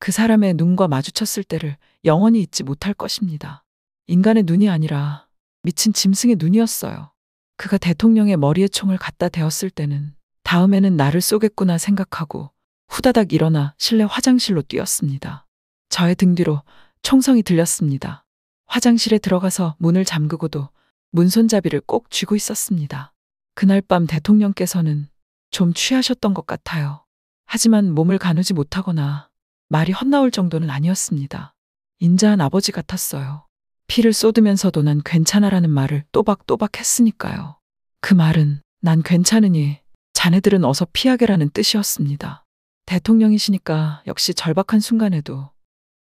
그 사람의 눈과 마주쳤을 때를 영원히 잊지 못할 것입니다. 인간의 눈이 아니라 미친 짐승의 눈이었어요. 그가 대통령의 머리에 총을 갖다 대었을 때는 다음에는 나를 쏘겠구나 생각하고 후다닥 일어나 실내 화장실로 뛰었습니다. 저의 등 뒤로 총성이 들렸습니다. 화장실에 들어가서 문을 잠그고도 문손잡이를 꼭 쥐고 있었습니다. 그날 밤 대통령께서는 좀 취하셨던 것 같아요. 하지만 몸을 가누지 못하거나 말이 헛나올 정도는 아니었습니다. 인자한 아버지 같았어요. 피를 쏟으면서도 난 괜찮아라는 말을 또박또박 했으니까요. 그 말은 난 괜찮으니 자네들은 어서 피하게라는 뜻이었습니다. 대통령이시니까 역시 절박한 순간에도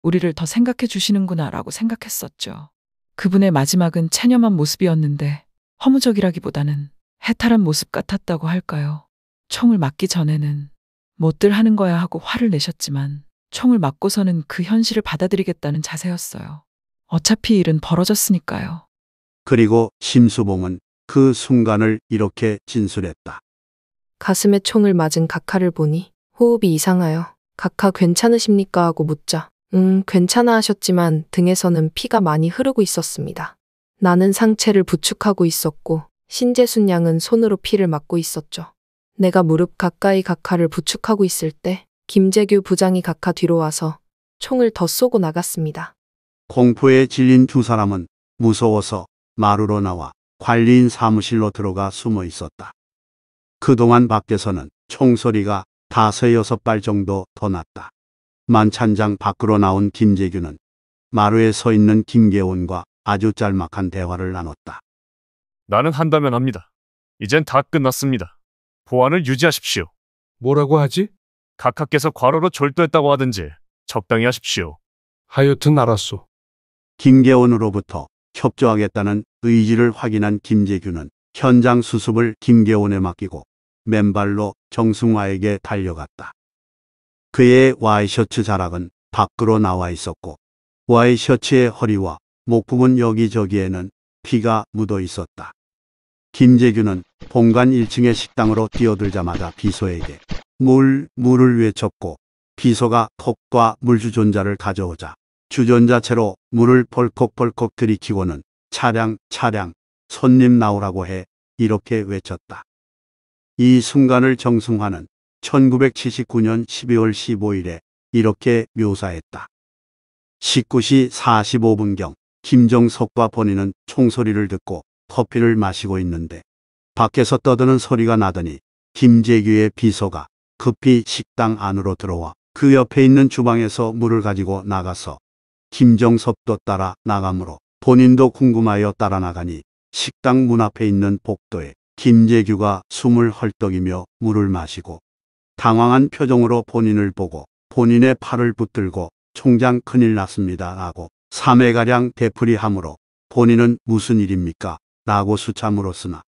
우리를 더 생각해 주시는구나 라고 생각했었죠. 그분의 마지막은 체념한 모습이었는데 허무적이라기보다는 해탈한 모습 같았다고 할까요? 총을 맞기 전에는 못들 하는 거야 하고 화를 내셨지만 총을 맞고서는 그 현실을 받아들이겠다는 자세였어요. 어차피 일은 벌어졌으니까요. 그리고 심수봉은 그 순간을 이렇게 진술했다. 가슴에 총을 맞은 각하를 보니 호흡이 이상하여 각하 괜찮으십니까 하고 묻자 음 괜찮아 하셨지만 등에서는 피가 많이 흐르고 있었습니다. 나는 상체를 부축하고 있었고 신재순 양은 손으로 피를 막고 있었죠. 내가 무릎 가까이 각하를 부축하고 있을 때 김재규 부장이 각하 뒤로 와서 총을 더 쏘고 나갔습니다. 공포에 질린 두 사람은 무서워서 마루로 나와 관리인 사무실로 들어가 숨어 있었다. 그동안 밖에서는 총소리가 다섯 여섯 발 정도 더 났다. 만찬장 밖으로 나온 김재규는 마루에 서 있는 김계원과 아주 짤막한 대화를 나눴다. 나는 한다면 합니다. 이젠 다 끝났습니다. 보안을 유지하십시오. 뭐라고 하지? 각하께서 과로로 졸도했다고 하든지 적당히 하십시오. 하여튼 알았소. 김계원으로부터 협조하겠다는 의지를 확인한 김재규는 현장 수습을 김계원에 맡기고 맨발로 정승화에게 달려갔다. 그의 와이셔츠 자락은 밖으로 나와 있었고 와이셔츠의 허리와 목 부분 여기저기에는 피가 묻어 있었다. 김재규는 본관 1층의 식당으로 뛰어들자마자 비서에게 물, 물을 외쳤고 비서가 컵과 물주전자를 가져오자 주전자채로 물을 벌컥벌컥 들이키고는 차량, 차량, 손님 나오라고 해 이렇게 외쳤다. 이 순간을 정승화는 1979년 12월 15일에 이렇게 묘사했다. 19시 45분경 김정석과 본인은 총소리를 듣고 커피를 마시고 있는데 밖에서 떠드는 소리가 나더니 김재규의 비서가 급히 식당 안으로 들어와 그 옆에 있는 주방에서 물을 가지고 나가서 김정섭도 따라 나가므로 본인도 궁금하여 따라 나가니 식당 문 앞에 있는 복도에 김재규가 숨을 헐떡이며 물을 마시고 당황한 표정으로 본인을 보고 본인의 팔을 붙들고 총장 큰일 났습니다 라고 3회가량 되풀이하므로 본인은 무슨 일입니까? 라고 물었으나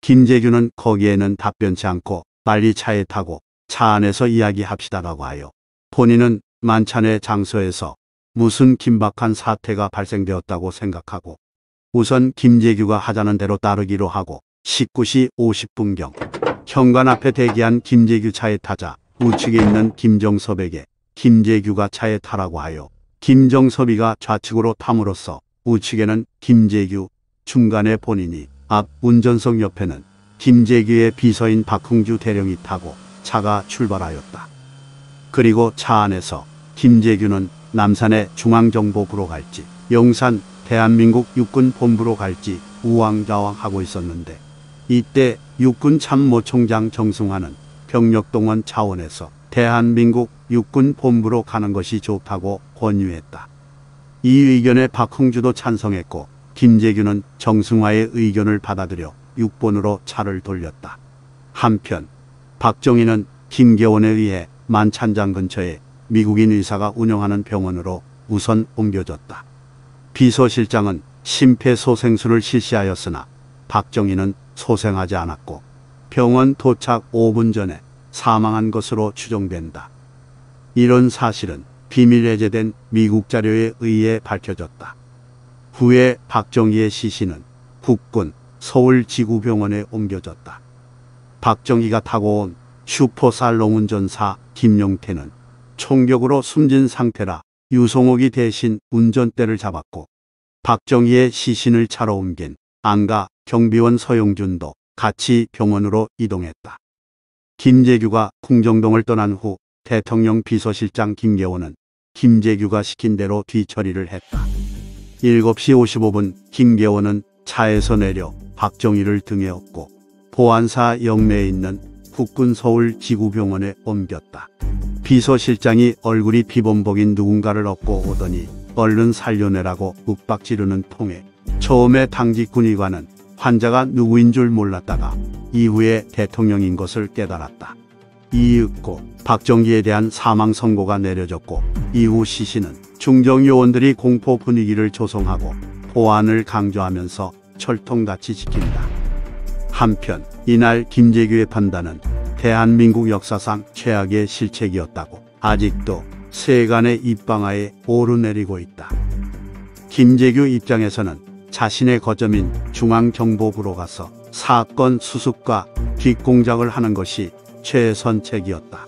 김재규는 거기에는 답변치 않고 빨리 차에 타고 차 안에서 이야기합시다라고 하여 본인은 만찬의 장소에서 무슨 긴박한 사태가 발생되었다고 생각하고 우선 김재규가 하자는 대로 따르기로 하고 19시 50분경 현관 앞에 대기한 김재규 차에 타자 우측에 있는 김정섭에게 김재규가 차에 타라고 하여 김정섭이가 좌측으로 탐으로써 우측에는 김재규, 중간에 본인이 앞 운전석 옆에는 김재규의 비서인 박흥주 대령이 타고 차가 출발하였다. 그리고 차 안에서 김재규는 남산의 중앙정보부로 갈지 영산 대한민국 육군본부로 갈지 우왕좌왕하고 있었는데 이때 육군 참모총장 정승화는 병력동원 차원에서 대한민국 육군 본부로 가는 것이 좋다고 권유했다. 이 의견에 박흥주도 찬성했고 김재규는 정승화의 의견을 받아들여 6번으로 차를 돌렸다. 한편 박정희는 김계원에 의해 만찬장 근처에 미국인 의사가 운영하는 병원으로 우선 옮겨졌다. 비서실장은 심폐소생술을 실시하였으나 박정희는 소생하지 않았고 병원 도착 5분 전에 사망한 것으로 추정된다. 이런 사실은 비밀 해제된 미국 자료에 의해 밝혀졌다. 후에 박정희의 시신은 국군 서울지구병원에 옮겨졌다. 박정희가 타고 온 슈퍼살롱 운전사 김용태는 총격으로 숨진 상태라 유성옥이 대신 운전대를 잡았고 박정희의 시신을 차로 옮긴 안가 경비원 서용준도 같이 병원으로 이동했다. 김재규가 궁정동을 떠난 후 대통령 비서실장 김계호는 김재규가 시킨 대로 뒤처리를 했다. 7시 55분 김계호는 차에서 내려 박정희를 등에 업고 보안사 영내에 있는 국군 서울 지구병원에 옮겼다. 비서실장이 얼굴이 비범벅인 누군가를 업고 오더니 얼른 살려내라고 윽박 지르는 통에 처음에 당직군의관은 환자가 누구인 줄 몰랐다가 이후에 대통령인 것을 깨달았다. 이윽고 박정희에 대한 사망 선고가 내려졌고 이후 시신은 중정 요원들이 공포 분위기를 조성하고 보안을 강조하면서 철통같이 지킨다. 한편 이날 김재규의 판단은 대한민국 역사상 최악의 실책이었다고 아직도 세간의 입방아에 오르내리고 있다. 김재규 입장에서는 자신의 거점인 중앙정보부로 가서 사건 수습과 뒷공작을 하는 것이 최선책이었다.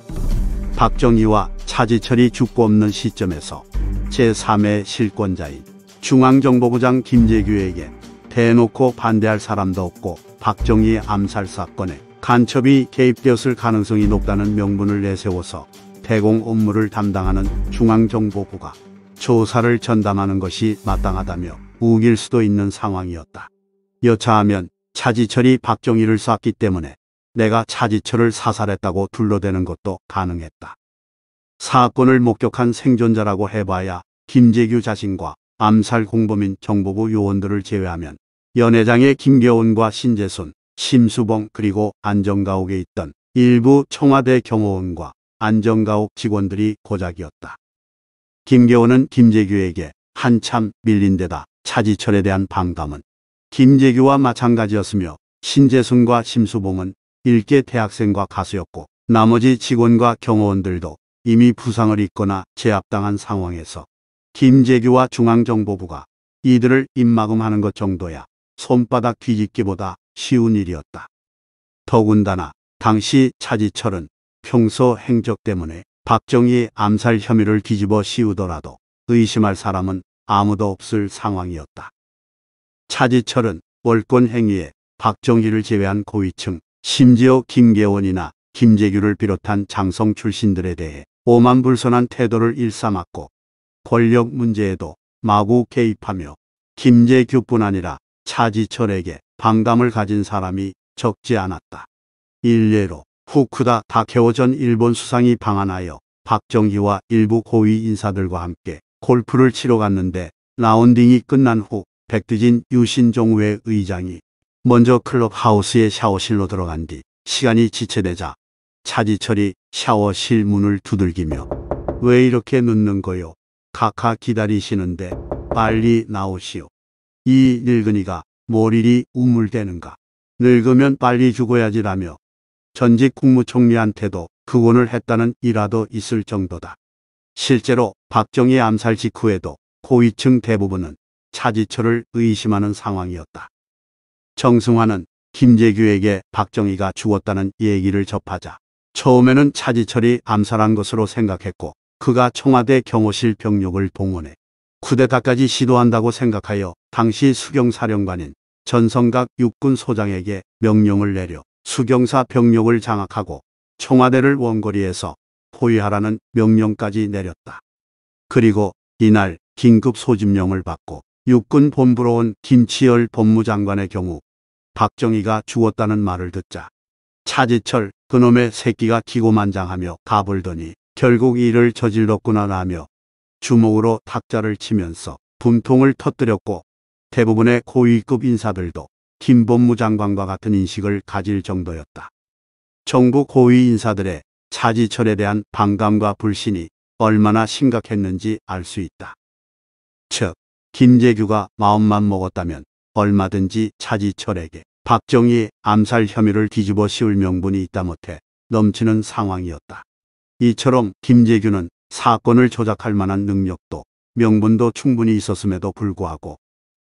박정희와 차지철이 죽고 없는 시점에서 제3의 실권자인 중앙정보부장 김재규에게 대놓고 반대할 사람도 없고 박정희 암살 사건에 간첩이 개입되었을 가능성이 높다는 명분을 내세워서 대공 업무를 담당하는 중앙정보부가 조사를 전담하는 것이 마땅하다며 우길 수도 있는 상황이었다. 여차하면 차지철이 박정희를 쐈기 때문에 내가 차지철을 사살했다고 둘러대는 것도 가능했다. 사건을 목격한 생존자라고 해봐야 김재규 자신과 암살 공범인 정보부 요원들을 제외하면 연회장의 김겨운과 신재순, 심수봉 그리고 안정가옥에 있던 일부 청와대 경호원과 안정가옥 직원들이 고작이었다. 김겨운은 김재규에게 한참 밀린 데다 차지철에 대한 반감은 김재규와 마찬가지였으며 신재순과 심수봉은 일개 대학생과 가수였고 나머지 직원과 경호원들도 이미 부상을 입거나 제압당한 상황에서 김재규와 중앙정보부가 이들을 입막음하는 것 정도야 손바닥 뒤집기보다 쉬운 일이었다. 더군다나 당시 차지철은 평소 행적 때문에 박정희 암살 혐의를 뒤집어 씌우더라도 의심할 사람은 아무도 없을 상황이었다. 차지철은 월권 행위에 박정희를 제외한 고위층, 심지어 김계원이나 김재규를 비롯한 장성 출신들에 대해 오만불선한 태도를 일삼았고 권력 문제에도 마구 개입하며 김재규뿐 아니라 차지철에게 반감을 가진 사람이 적지 않았다. 일례로 후쿠다 다케오 전 일본 수상이 방한하여 박정희와 일부 고위 인사들과 함께 골프를 치러 갔는데 라운딩이 끝난 후 백두진 유신종 외 의장이 먼저 클럽 하우스의 샤워실로 들어간 뒤 시간이 지체되자 차지철이 샤워실 문을 두들기며 왜 이렇게 늦는 거요? 카카 기다리시는데 빨리 나오시오. 이 늙은이가 뭘 이리 우물대는가. 늙으면 빨리 죽어야지라며 전직 국무총리한테도 극원을 했다는 일화도 있을 정도다. 실제로 박정희 암살 직후에도 고위층 대부분은 차지철을 의심하는 상황이었다. 정승환은 김재규에게 박정희가 죽었다는 얘기를 접하자 처음에는 차지철이 암살한 것으로 생각했고 그가 청와대 경호실 병력을 동원해 쿠데타까지 시도한다고 생각하여 당시 수경사령관인 전성각 육군 소장에게 명령을 내려 수경사 병력을 장악하고 청와대를 원거리에서 포위하라는 명령까지 내렸다. 그리고 이날 긴급 소집령을 받고 육군 본부로 온 김치열 법무장관의 경우 박정희가 죽었다는 말을 듣자 차지철 그놈의 새끼가 기고만장하며 가불더니 결국 일을 저질렀구나 라며 주먹으로 탁자를 치면서 분통을 터뜨렸고 대부분의 고위급 인사들도 김본무 장관과 같은 인식을 가질 정도였다. 정부 고위 인사들의 차지철에 대한 반감과 불신이 얼마나 심각했는지 알 수 있다. 즉, 김재규가 마음만 먹었다면 얼마든지 차지철에게 박정희의 암살 혐의를 뒤집어 씌울 명분이 있다 못해 넘치는 상황이었다. 이처럼 김재규는 사건을 조작할 만한 능력도 명분도 충분히 있었음에도 불구하고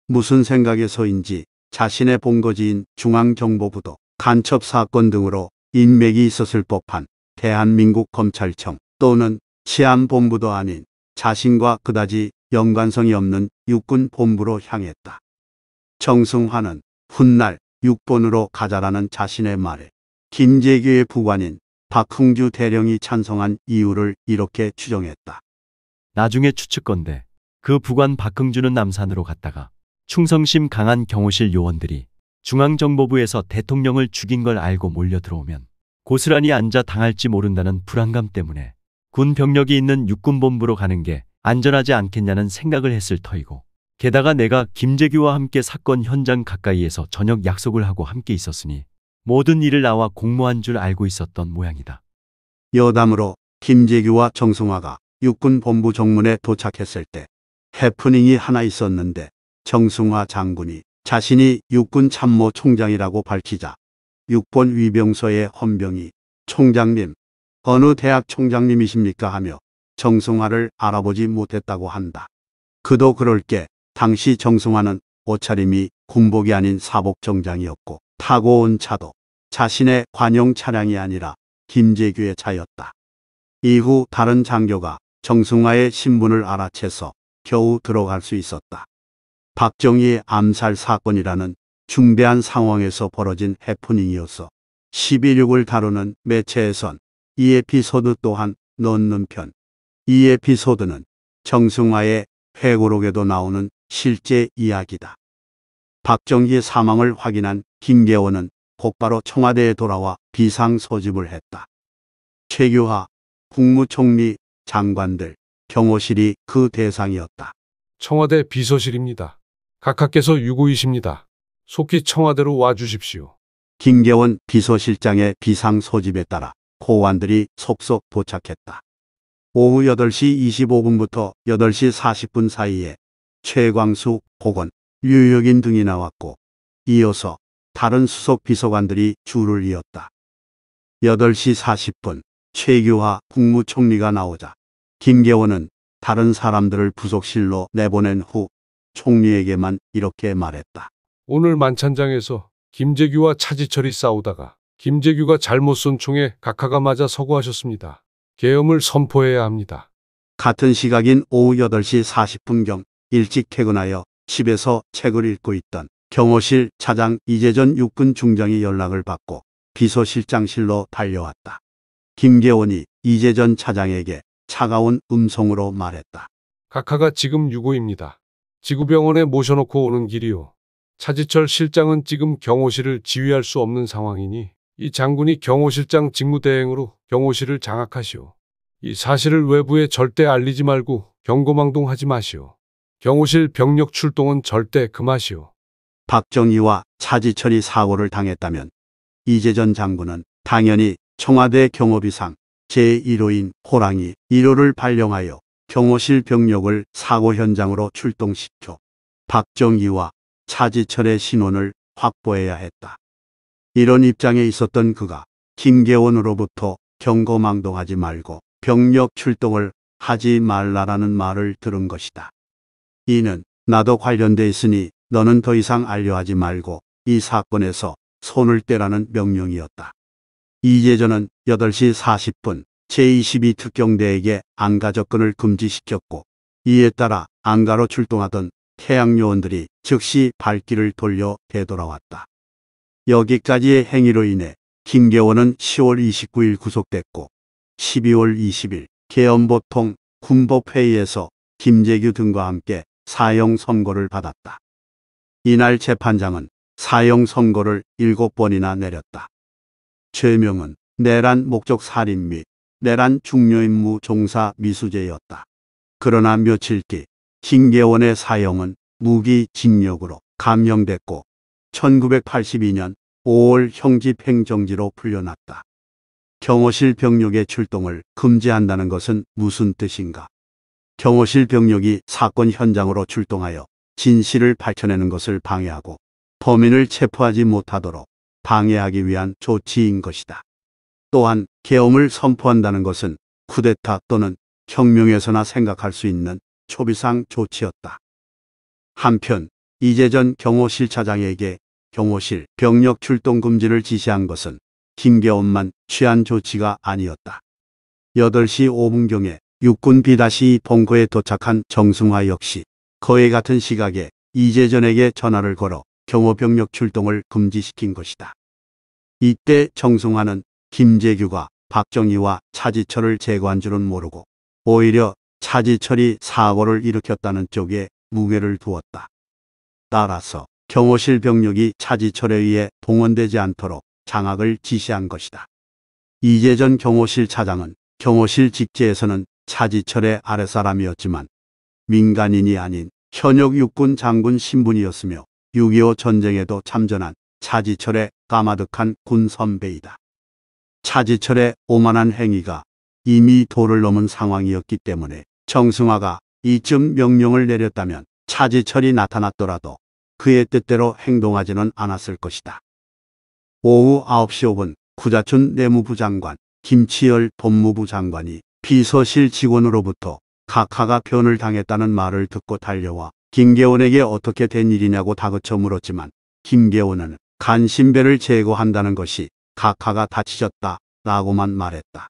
무슨 생각에서인지 자신의 본거지인 중앙정보부도 간첩 사건 등으로 인맥이 있었을 법한 대한민국 검찰청 또는 치안본부도 아닌 자신과 그다지 연관성이 없는 육군본부로 향했다. 정승화는 훗날 육본으로 가자라는 자신의 말에 김재규의 부관인 박흥주 대령이 찬성한 이유를 이렇게 추정했다. 나중에 추측건데 그 부관 박흥주는 남산으로 갔다가 충성심 강한 경호실 요원들이 중앙정보부에서 대통령을 죽인 걸 알고 몰려 들어오면 고스란히 앉아 당할지 모른다는 불안감 때문에 군 병력이 있는 육군본부로 가는 게 안전하지 않겠냐는 생각을 했을 터이고 게다가 내가 김재규와 함께 사건 현장 가까이에서 저녁 약속을 하고 함께 있었으니 모든 일을 나와 공모한 줄 알고 있었던 모양이다. 여담으로 김재규와 정승화가 육군 본부 정문에 도착했을 때 해프닝이 하나 있었는데 정승화 장군이 자신이 육군 참모 총장이라고 밝히자 육본 위병소의 헌병이 총장님 어느 대학 총장님이십니까 하며 정승화를 알아보지 못했다고 한다. 그도 그럴 게 당시 정승화는 옷차림이 군복이 아닌 사복 정장이었고 타고 온 차도 자신의 관용 차량이 아니라 김재규의 차였다. 이후 다른 장교가 정승화의 신분을 알아채서 겨우 들어갈 수 있었다. 박정희의 암살 사건이라는 중대한 상황에서 벌어진 해프닝이어서 12.6을 다루는 매체에선 이 에피소드 또한 넣는 편. 이 에피소드는 정승화의 회고록에도 나오는 실제 이야기다. 박정희의 사망을 확인한 김계원은 곧바로 청와대에 돌아와 비상 소집을 했다. 최규하, 국무총리, 장관들, 경호실이 그 대상이었다. 청와대 비서실입니다. 각하께서 유고이십니다. 속히 청와대로 와주십시오. 김계원 비서실장의 비상 소집에 따라 고관들이 속속 도착했다. 오후 8시 25분부터 8시 40분 사이에 최광수, 고건, 류혁인 등이 나왔고 이어서 다른 수석 비서관들이 줄을 이었다. 8시 40분 최규하 국무총리가 나오자 김계원은 다른 사람들을 부속실로 내보낸 후 총리에게만 이렇게 말했다. 오늘 만찬장에서 김재규와 차지철이 싸우다가 김재규가 잘못 쏜 총에 각하가 맞아 서고하셨습니다. 계엄을 선포해야 합니다. 같은 시각인 오후 8시 40분경 일찍 퇴근하여 집에서 책을 읽고 있던 경호실 차장 이재전 육군 중장이 연락을 받고 비서실장실로 달려왔다. 김계원이 이재전 차장에게 차가운 음성으로 말했다. 각하가 지금 유고입니다. 지구병원에 모셔놓고 오는 길이요. 차지철 실장은 지금 경호실을 지휘할 수 없는 상황이니 이 장군이 경호실장 직무대행으로 경호실을 장악하시오. 이 사실을 외부에 절대 알리지 말고 경고망동하지 마시오. 경호실 병력 출동은 절대 금하시오. 박정희와 차지철이 사고를 당했다면 이재전 장군은 당연히 청와대 경호비상 제1호인 호랑이 1호를 발령하여 경호실 병력을 사고 현장으로 출동시켜 박정희와 차지철의 신원을 확보해야 했다. 이런 입장에 있었던 그가 김계원으로부터 경고망동하지 말고 병력 출동을 하지 말라라는 말을 들은 것이다. 이는 나도 관련돼 있으니 너는 더 이상 알려하지 말고 이 사건에서 손을 떼라는 명령이었다. 이재전은 8시 40분 제22 특경대에게 안가 접근을 금지시켰고 이에 따라 안가로 출동하던 태양 요원들이 즉시 발길을 돌려 되돌아왔다. 여기까지의 행위로 인해 김계원은 10월 29일 구속됐고 12월 20일 계엄보통 군법회의에서 김재규 등과 함께 사형 선고를 받았다. 이날 재판장은 사형 선고를 7번이나 내렸다. 죄명은 내란 목적 살인 및 내란 중요임무 종사 미수죄였다. 그러나 며칠 뒤 김계원의 사형은 무기징역으로 감형됐고 1982년 5월 형집 행정지로 풀려났다. 경호실 병력의 출동을 금지한다는 것은 무슨 뜻인가? 경호실 병력이 사건 현장으로 출동하여 진실을 밝혀내는 것을 방해하고 범인을 체포하지 못하도록 방해하기 위한 조치인 것이다. 또한 계엄을 선포한다는 것은 쿠데타 또는 혁명에서나 생각할 수 있는 초비상 조치였다. 한편 이재전 경호실 차장에게 경호실 병력 출동 금지를 지시한 것은 김계엄만 취한 조치가 아니었다. 8시 5분경에 육군 B-2 벙커에 도착한 정승화 역시 거의 같은 시각에 이재전에게 전화를 걸어 경호병력 출동을 금지시킨 것이다. 이때 정승화는 김재규가 박정희와 차지철을 제거한 줄은 모르고 오히려 차지철이 사고를 일으켰다는 쪽에 무게를 두었다. 따라서 경호실 병력이 차지철에 의해 동원되지 않도록 장악을 지시한 것이다. 이재전 경호실 차장은 경호실 직제에서는 차지철의 아랫사람이었지만 민간인이 아닌 현역 육군 장군 신분이었으며 6.25 전쟁에도 참전한 차지철의 까마득한 군 선배이다. 차지철의 오만한 행위가 이미 도를 넘은 상황이었기 때문에 정승화가 이쯤 명령을 내렸다면 차지철이 나타났더라도 그의 뜻대로 행동하지는 않았을 것이다. 오후 9시 5분 구자춘 내무부 장관, 김치열 법무부 장관이 비서실 직원으로부터 각하가 변을 당했다는 말을 듣고 달려와 김계원에게 어떻게 된 일이냐고 다그쳐 물었지만 김계원은 간신배를 제거한다는 것이 각하가 다치셨다 라고만 말했다.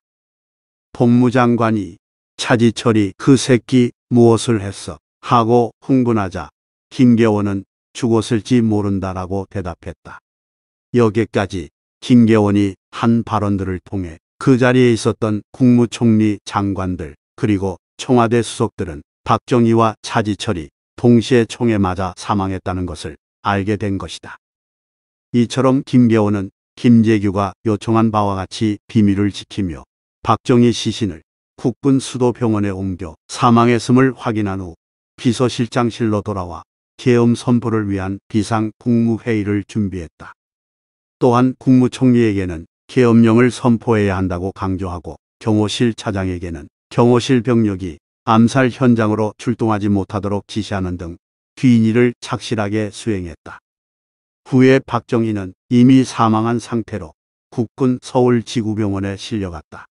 법무장관이 차지철이 그 새끼 무엇을 했어 하고 흥분하자 김계원은 죽었을지 모른다라고 대답했다. 여기까지 김계원이 한 발언들을 통해 그 자리에 있었던 국무총리 장관들 그리고 청와대 수석들은 박정희와 차지철이 동시에 총에 맞아 사망했다는 것을 알게 된 것이다. 이처럼 김계원은 김재규가 요청한 바와 같이 비밀을 지키며 박정희 시신을 국군 수도병원에 옮겨 사망했음을 확인한 후 비서실장실로 돌아와 계엄 선포를 위한 비상 국무회의를 준비했다. 또한 국무총리에게는 계엄령을 선포해야 한다고 강조하고 경호실 차장에게는 경호실 병력이 암살 현장으로 출동하지 못하도록 지시하는 등 귀인일을 착실하게 수행했다. 후에 박정희는 이미 사망한 상태로 국군 서울지구병원에 실려갔다.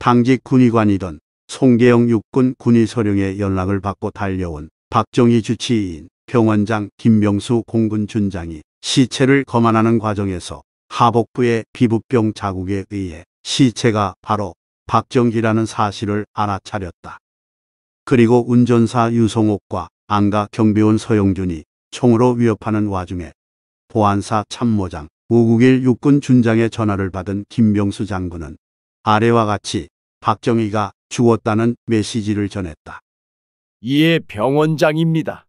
당직 군의관이던 송계영 육군 군의서령의 연락을 받고 달려온 박정희 주치의인 병원장 김명수 공군 준장이 시체를 거만하는 과정에서 하복부의 피부병 자국에 의해 시체가 바로 박정희라는 사실을 알아차렸다. 그리고 운전사 유성옥과 안가 경비원 서영준이 총으로 위협하는 와중에 보안사 참모장 우국일 육군 준장의 전화를 받은 김병수 장군은 아래와 같이 박정희가 죽었다는 메시지를 전했다. 이에 병원장입니다.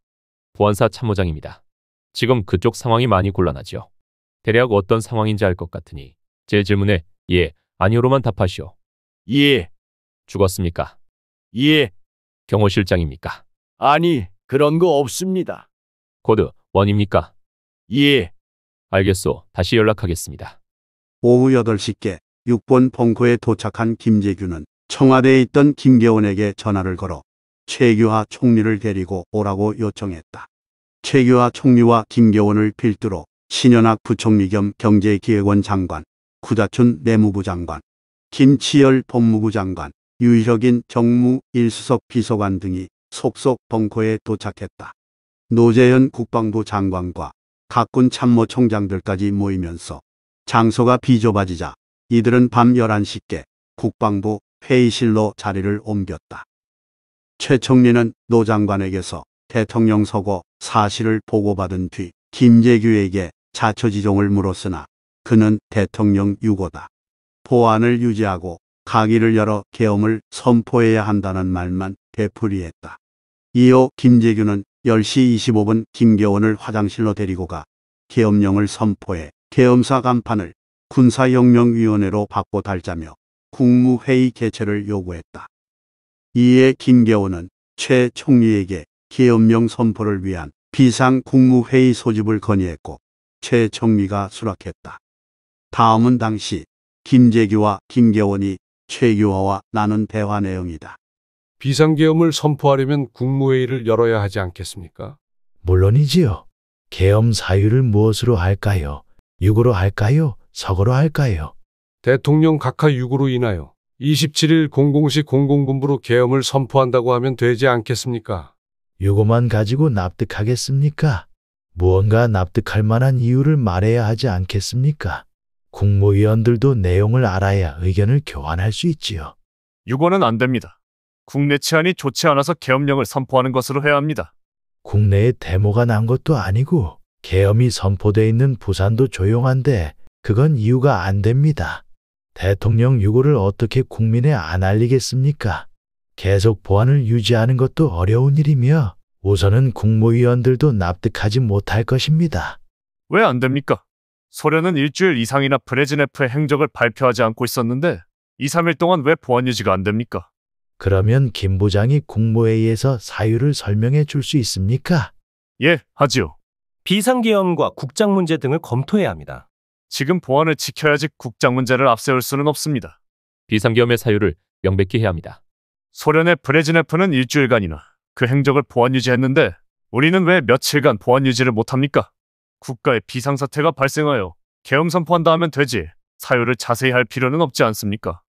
보안사 참모장입니다. 지금 그쪽 상황이 많이 곤란하지요. 대략 어떤 상황인지 알 것 같으니 제 질문에 예, 아니오로만 답하시오. 예, 죽었습니까? 예, 경호실장입니까? 아니, 그런 거 없습니다. Code One입니까? 예, 알겠소. 다시 연락하겠습니다. 오후 8시께 육본 벙커에 도착한 김재규는 청와대에 있던 김계원에게 전화를 걸어 최규하 총리를 데리고 오라고 요청했다. 최규하 총리와 김계원을 필두로 신현학 부총리 겸 경제기획원 장관, 구자춘 내무부 장관, 김치열 법무부 장관, 유혁인 정무 일수석 비서관 등이 속속 벙커에 도착했다. 노재현 국방부 장관과 각군 참모총장들까지 모이면서 장소가 비좁아지자 이들은 밤 11시께 국방부 회의실로 자리를 옮겼다. 최 총리는 노 장관에게서 대통령 서고 사실을 보고받은 뒤 김재규에게 자처지종을 물었으나 그는 대통령 유고다. 보안을 유지하고 강의를 열어 계엄을 선포해야 한다는 말만 되풀이했다. 이어 김재규는 10시 25분 김계원을 화장실로 데리고 가 계엄령을 선포해 계엄사 간판을 군사혁명위원회로 바꿔 달자며 국무회의 개최를 요구했다. 이에 김계원은 최 총리에게 계엄령 선포를 위한 비상 국무회의 소집을 건의했고 최청미가 수락했다. 다음은 당시 김재규와 김계원이 최규화와 나눈 대화 내용이다. 비상계엄을 선포하려면 국무회의를 열어야 하지 않겠습니까? 물론이지요. 계엄 사유를 무엇으로 할까요? 육으로 할까요? 석으로 할까요? 대통령 각하 유구로 인하여 27일 00시 00분부로 계엄을 선포한다고 하면 되지 않겠습니까? 요거만 가지고 납득하겠습니까? 무언가 납득할 만한 이유를 말해야 하지 않겠습니까? 국무위원들도 내용을 알아야 의견을 교환할 수 있지요. 유고는 안 됩니다. 국내 치안이 좋지 않아서 계엄령을 선포하는 것으로 해야 합니다. 국내에 데모가 난 것도 아니고 계엄이 선포돼 있는 부산도 조용한데 그건 이유가 안 됩니다. 대통령 유고를 어떻게 국민에 안 알리겠습니까? 계속 보안을 유지하는 것도 어려운 일이며 우선은 국무위원들도 납득하지 못할 것입니다. 왜 안 됩니까? 소련은 일주일 이상이나 브레즈네프의 행적을 발표하지 않고 있었는데 2, 3일 동안 왜 보안 유지가 안 됩니까? 그러면 김 부장이 국무회의에서 사유를 설명해 줄 수 있습니까? 예, 하지요. 비상계엄과 국장 문제 등을 검토해야 합니다. 지금 보안을 지켜야지 국장 문제를 앞세울 수는 없습니다. 비상계엄의 사유를 명백히 해야 합니다. 소련의 브레즈네프는 일주일간이나 그 행적을 보안 유지했는데 우리는 왜 며칠간 보안 유지를 못합니까? 국가에 비상사태가 발생하여 계엄 선포한다 하면 되지 사유를 자세히 할 필요는 없지 않습니까?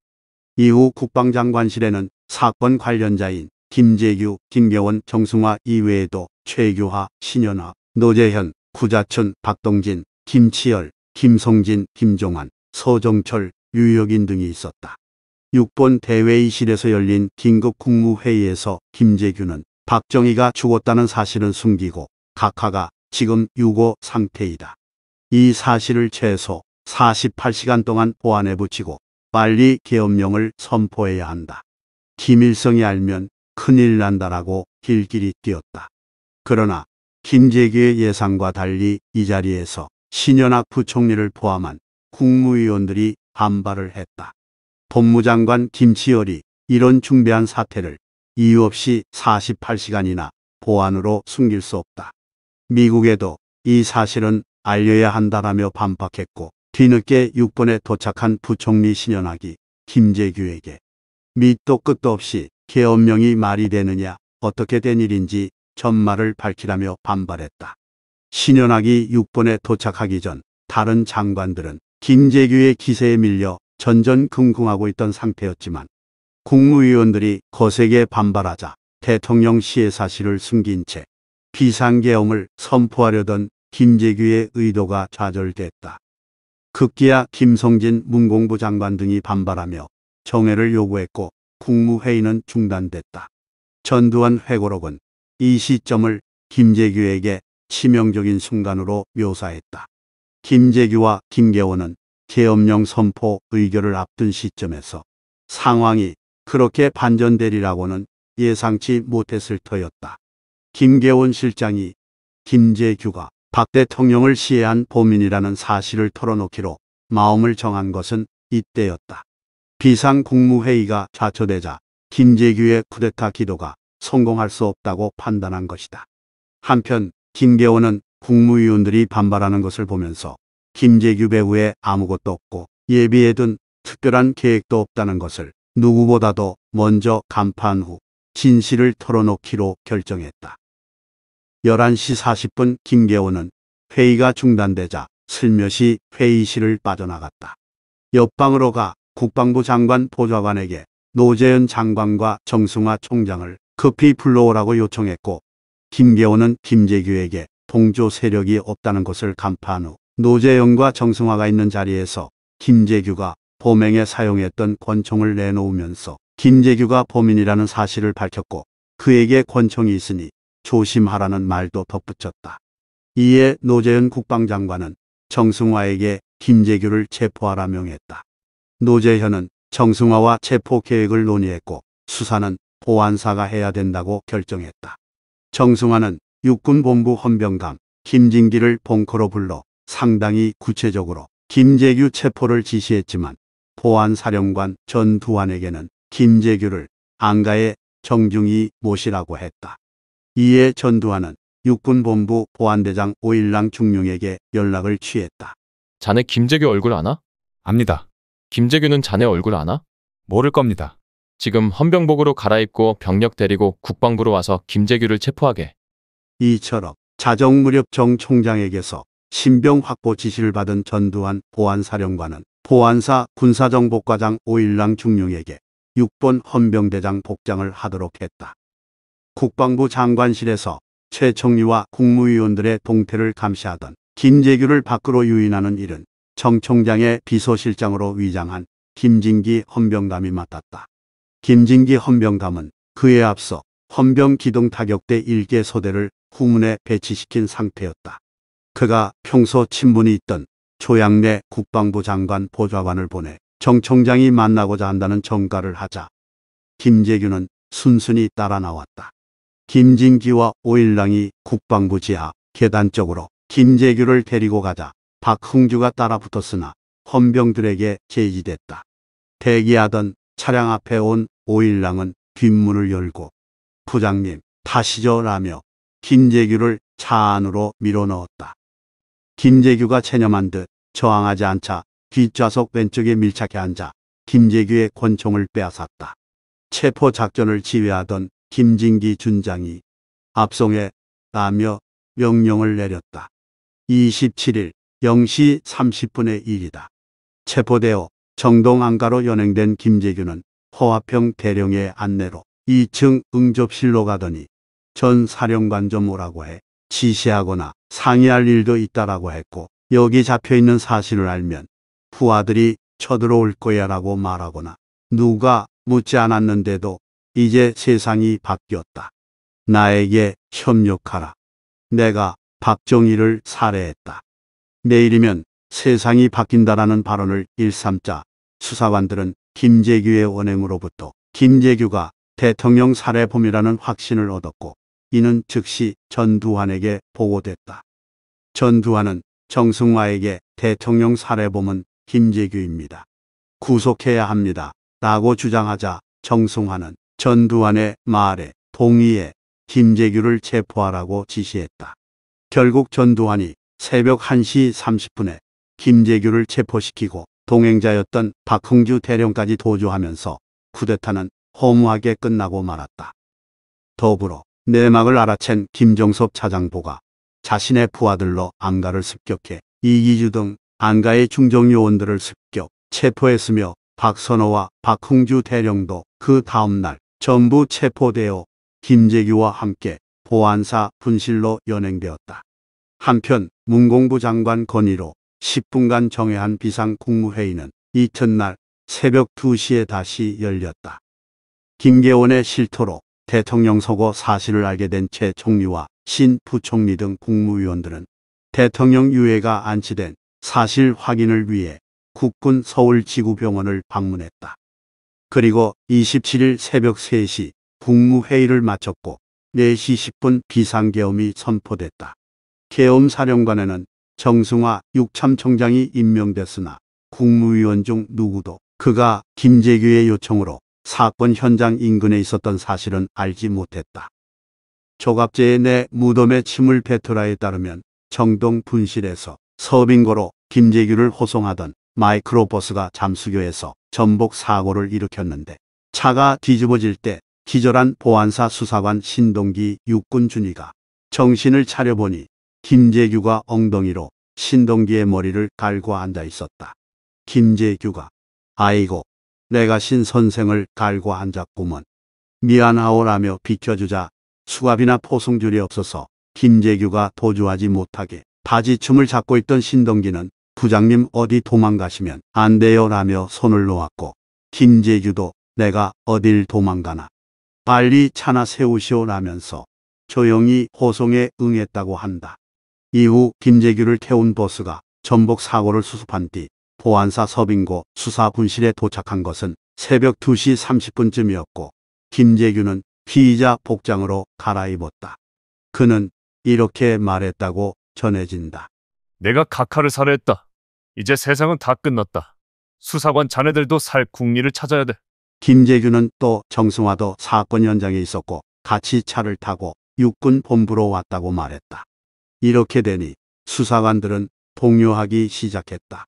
이후 국방장관실에는 사건 관련자인 김재규, 김계원, 정승화 이외에도 최규하, 신현아, 노재현, 구자춘, 박동진, 김치열, 김성진, 김종환, 서정철, 유혁인 등이 있었다. 6번 대회의실에서 열린 긴급 국무회의에서 김재규는 박정희가 죽었다는 사실은 숨기고 각하가 지금 유고 상태이다. 이 사실을 최소 48시간 동안 보안에 붙이고 빨리 계엄령을 선포해야 한다. 김일성이 알면 큰일 난다라고 길길이 뛰었다. 그러나 김재규의 예상과 달리 이 자리에서 신현학 부총리를 포함한 국무위원들이 반발을 했다. 법무장관 김치열이 이런 중대한 사태를 이유 없이 48시간이나 보안으로 숨길 수 없다. 미국에도 이 사실은 알려야 한다라며 반박했고 뒤늦게 6번에 도착한 부총리 신현학이 김재규에게 밑도 끝도 없이 계엄령이 말이 되느냐 어떻게 된 일인지 전말을 밝히라며 반발했다. 신현학이 6번에 도착하기 전 다른 장관들은 김재규의 기세에 밀려 전전긍긍하고 있던 상태였지만 국무위원들이 거세게 반발하자 대통령 시의 사실을 숨긴 채 비상계엄을 선포하려던 김재규의 의도가 좌절됐다. 급기야 김성진 문공부 장관 등이 반발하며 정회를 요구했고 국무회의는 중단됐다. 전두환 회고록은 이 시점을 김재규에게 치명적인 순간으로 묘사했다. 김재규와 김계원은 계엄령 선포 의결을 앞둔 시점에서 상황이 그렇게 반전되리라고는 예상치 못했을 터였다. 김계원 실장이 김재규가 박 대통령을 시해한 범인이라는 사실을 털어놓기로 마음을 정한 것은 이때였다. 비상국무회의가 좌초되자 김재규의 쿠데타 기도가 성공할 수 없다고 판단한 것이다. 한편 김계원은 국무위원들이 반발하는 것을 보면서 김재규 배후에 아무것도 없고 예비해둔 특별한 계획도 없다는 것을 누구보다도 먼저 간파한 후 진실을 털어놓기로 결정했다. 11시 40분 김계원은 회의가 중단되자 슬며시 회의실을 빠져나갔다. 옆방으로 가 국방부 장관 보좌관에게 노재현 장관과 정승화 총장을 급히 불러오라고 요청했고 김계원은 김재규에게 동조 세력이 없다는 것을 간파한 후 노재현과 정승화가 있는 자리에서 김재규가 범행에 사용했던 권총을 내놓으면서 김재규가 범인이라는 사실을 밝혔고 그에게 권총이 있으니 조심하라는 말도 덧붙였다. 이에 노재현 국방장관은 정승화에게 김재규를 체포하라 명했다. 노재현은 정승화와 체포 계획을 논의했고 수사는 보안사가 해야 된다고 결정했다. 정승화는 육군본부 헌병감 김진기를 벙커로 불러 상당히 구체적으로 김재규 체포를 지시했지만 보안사령관 전두환에게는 김재규를 안가에 정중히 모시라고 했다. 이에 전두환은 육군본부 보안대장 오일랑 중령에게 연락을 취했다. 자네 김재규 얼굴 아나? 압니다. 김재규는 자네 얼굴 아나? 모를 겁니다. 지금 헌병복으로 갈아입고 병력 데리고 국방부로 와서 김재규를 체포하게. 이처럼 자정무렵 정 총장에게서 신병 확보 지시를 받은 전두환 보안사령관은 보안사 군사정보과장 오일랑 중령에게 6번 헌병대장 복장을 하도록 했다. 국방부 장관실에서 최총리와 국무위원들의 동태를 감시하던 김재규를 밖으로 유인하는 일은 정 총장의 비서실장으로 위장한 김진기 헌병감이 맡았다. 김진기 헌병감은 그에 앞서 헌병 기동 타격대 1개 소대를 후문에 배치시킨 상태였다. 그가 평소 친분이 있던 조양래 국방부 장관 보좌관을 보내 정 총장이 만나고자 한다는 전가를 하자 김재규는 순순히 따라 나왔다. 김진기와 오일랑이 국방부 지하 계단 쪽으로 김재규를 데리고 가자 박흥주가 따라 붙었으나 헌병들에게 제지됐다. 대기하던 차량 앞에 온 오일랑은 뒷문을 열고 부장님 타시죠 라며 김재규를 차 안으로 밀어넣었다. 김재규가 체념한 듯 저항하지 않자 뒷좌석 왼쪽에 밀착해 앉아 김재규의 권총을 빼앗았다. 체포 작전을 지휘하던 김진기 준장이 압송해 라며 명령을 내렸다. 27일 0시 30분의 일이다. 체포되어 정동 안가로 연행된 김재규는 허화평 대령의 안내로 2층 응접실로 가더니 전 사령관 좀 오라고 해 지시하거나 상의할 일도 있다라고 했고 여기 잡혀 있는 사실을 알면 부하들이 쳐들어올 거야 라고 말하거나 누가 묻지 않았는데도 이제 세상이 바뀌었다. 나에게 협력하라. 내가 박정희를 살해했다. 내일이면 세상이 바뀐다라는 발언을 일삼자 수사관들은 김재규의 원행으로부터 김재규가 대통령 살해범이라는 확신을 얻었고 이는 즉시 전두환에게 보고됐다. 전두환은 정승화에게 대통령 살해범은 김재규입니다. 구속해야 합니다. 라고 주장하자 정승화는 전두환의 말에 동의해 김재규를 체포하라고 지시했다. 결국 전두환이 새벽 1시 30분에 김재규를 체포시키고 동행자였던 박흥주 대령까지 도주하면서 쿠데타는 허무하게 끝나고 말았다. 더불어 내막을 알아챈 김정섭 차장보가 자신의 부하들로 안가를 습격해 이기주 등 안가의 중정 요원들을 습격 체포했으며 박선호와 박흥주 대령도 그 다음날 전부 체포되어 김재규와 함께 보안사 분실로 연행되었다. 한편 문공부 장관 건의로 10분간 정회한 비상국무회의는 이튿날 새벽 2시에 다시 열렸다. 김계원의 실토로 대통령 서거 사실을 알게 된 최 총리와 신 부총리 등 국무위원들은 대통령 유해가 안치된 사실 확인을 위해 국군 서울지구병원을 방문했다. 그리고 27일 새벽 3시 국무회의를 마쳤고 4시 10분 비상계엄이 선포됐다. 계엄 사령관에는 정승화 육참총장이 임명됐으나 국무위원 중 누구도 그가 김재규의 요청으로 사건 현장 인근에 있었던 사실은 알지 못했다. 조갑제의 내 무덤에 침을 뱉으라에 따르면 정동 분실에서 서빙고로 김재규를 호송하던 마이크로버스가 잠수교에서 전복 사고를 일으켰는데 차가 뒤집어질 때 기절한 보안사 수사관 신동기 육군 준위가 정신을 차려보니 김재규가 엉덩이로 신동기의 머리를 갈고 앉아 있었다. 김재규가 아이고 내가 신 선생을 갈고 앉았구먼. 미안하오라며 비켜주자 수갑이나 포송줄이 없어서 김재규가 도주하지 못하게 바지춤을 잡고 있던 신동기는 부장님 어디 도망가시면 안 돼요라며 손을 놓았고 김재규도 내가 어딜 도망가나 빨리 차나 세우시오라면서 조용히 호송에 응했다고 한다. 이후 김재규를 태운 버스가 전복 사고를 수습한 뒤 보안사 서빙고 수사 분실에 도착한 것은 새벽 2시 30분쯤이었고 김재규는 피의자 복장으로 갈아입었다. 그는 이렇게 말했다고 전해진다. 내가 각하를 살해했다. 이제 세상은 다 끝났다. 수사관 자네들도 살 국리를 찾아야 돼. 김재규는 또 정승화도 사건 현장에 있었고 같이 차를 타고 육군 본부로 왔다고 말했다. 이렇게 되니 수사관들은 동요하기 시작했다.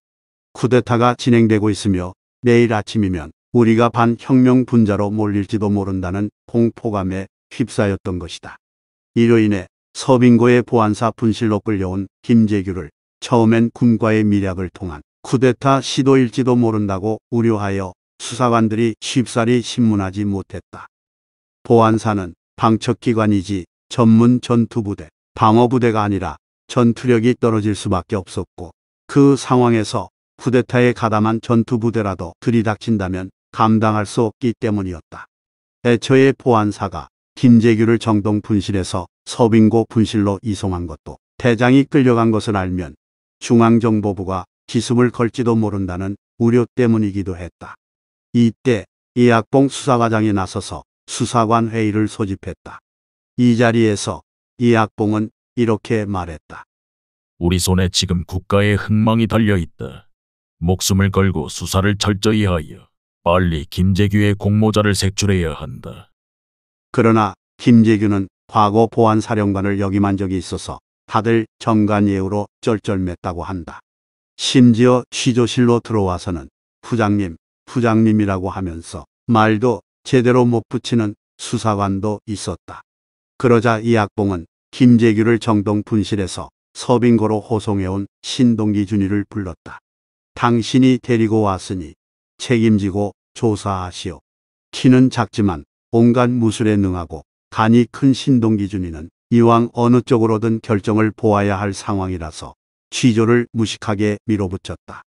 쿠데타가 진행되고 있으며 내일 아침이면 우리가 반혁명 분자로 몰릴지도 모른다는 공포감에 휩싸였던 것이다. 이로 인해 서빙고의 보안사 분실로 끌려온 김재규를 처음엔 군과의 미략을 통한 쿠데타 시도일지도 모른다고 우려하여 수사관들이 쉽사리 신문하지 못했다. 보안사는 방첩기관이지 전문 전투부대, 방어부대가 아니라 전투력이 떨어질 수밖에 없었고 그 상황에서 쿠데타에 가담한 전투부대라도 들이닥친다면 감당할 수 없기 때문이었다. 애초에 보안사가 김재규를 정동 분실에서 서빙고 분실로 이송한 것도 대장이 끌려간 것을 알면 중앙정보부가 기습을 걸지도 모른다는 우려 때문이기도 했다. 이때 이학봉 수사과장이 나서서 수사관 회의를 소집했다. 이 자리에서 이학봉은 이렇게 말했다. 우리 손에 지금 국가의 흥망이 달려 있다. 목숨을 걸고 수사를 철저히 하여 빨리 김재규의 공모자를 색출해야 한다. 그러나 김재규는 과거 보안사령관을 역임한 적이 있어서 다들 정관예우로 쩔쩔맸다고 한다. 심지어 취조실로 들어와서는 부장님, 부장님이라고 하면서 말도 제대로 못 붙이는 수사관도 있었다. 그러자 이학봉은 김재규를 정동 분실에서 서빙고로 호송해온 신동기 준이를 불렀다. 당신이 데리고 왔으니 책임지고 조사하시오. 키는 작지만 온갖 무술에 능하고 간이 큰 신동기 준이는 이왕 어느 쪽으로든 결정을 보아야 할 상황이라서 취조를 무식하게 밀어붙였다.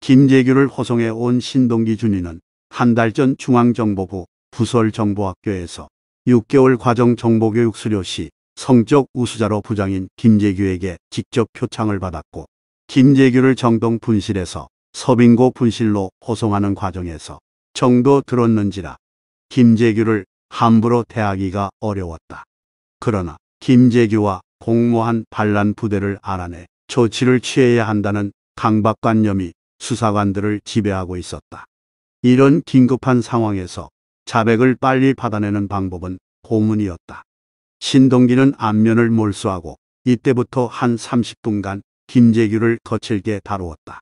김재규를 호송해 온 신동기 준이는 한 달 전 중앙정보부 부설정보학교에서 6개월 과정 정보교육 수료 시 성적 우수자로 부장인 김재규에게 직접 표창을 받았고 김재규를 정동 분실에서 서빙고 분실로 호송하는 과정에서 정도 들었는지라 김재규를 함부로 대하기가 어려웠다. 그러나 김재규와 공모한 반란 부대를 알아내 조치를 취해야 한다는 강박관념이 수사관들을 지배하고 있었다. 이런 긴급한 상황에서 자백을 빨리 받아내는 방법은 고문이었다. 신동기는 안면을 몰수하고 이때부터 한 30분간 김재규를 거칠게 다루었다.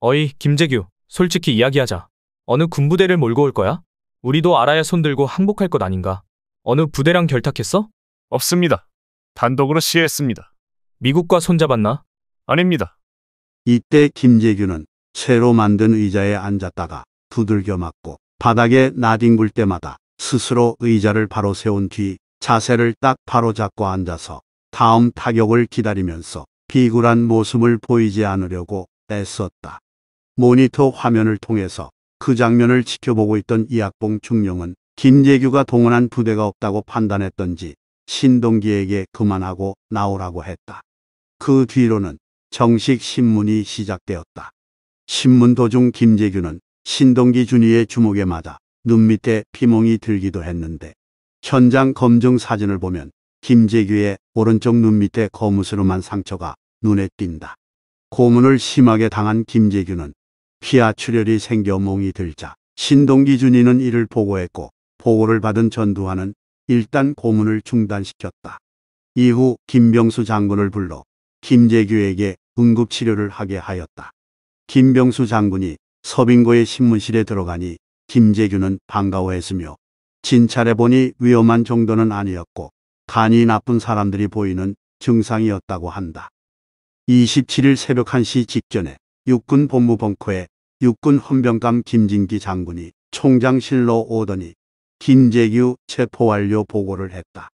어이, 김재규. 솔직히 이야기하자. 어느 군부대를 몰고 올 거야? 우리도 알아야 손들고 항복할 것 아닌가? 어느 부대랑 결탁했어? 없습니다. 단독으로 시해했습니다. 미국과 손잡았나? 아닙니다. 이때 김재규는 새로 만든 의자에 앉았다가 두들겨 맞고 바닥에 나뒹굴 때마다 스스로 의자를 바로 세운 뒤 자세를 딱 바로 잡고 앉아서 다음 타격을 기다리면서 비굴한 모습을 보이지 않으려고 애썼다. 모니터 화면을 통해서 그 장면을 지켜보고 있던 이학봉 중령은 김재규가 동원한 부대가 없다고 판단했던지 신동기에게 그만하고 나오라고 했다. 그 뒤로는 정식 신문이 시작되었다. 신문 도중 김재규는 신동기 준이의 주먹에 맞아 눈 밑에 피멍이 들기도 했는데 현장 검증 사진을 보면 김재규의 오른쪽 눈 밑에 거무스름한 상처가 눈에 띈다. 고문을 심하게 당한 김재규는 피하 출혈이 생겨 몽이 들자 신동기 준이는 이를 보고했고 보고를 받은 전두환은 일단 고문을 중단시켰다. 이후 김병수 장군을 불러 김재규에게 응급치료를 하게 하였다. 김병수 장군이 서빙고의 신문실에 들어가니 김재규는 반가워했으며 진찰해 보니 위험한 정도는 아니었고 간이 나쁜 사람들이 보이는 증상이었다고 한다. 27일 새벽 1시 직전에 육군 본부 벙커에 육군 헌병감 김진기 장군이 총장실로 오더니 김재규 체포 완료 보고를 했다.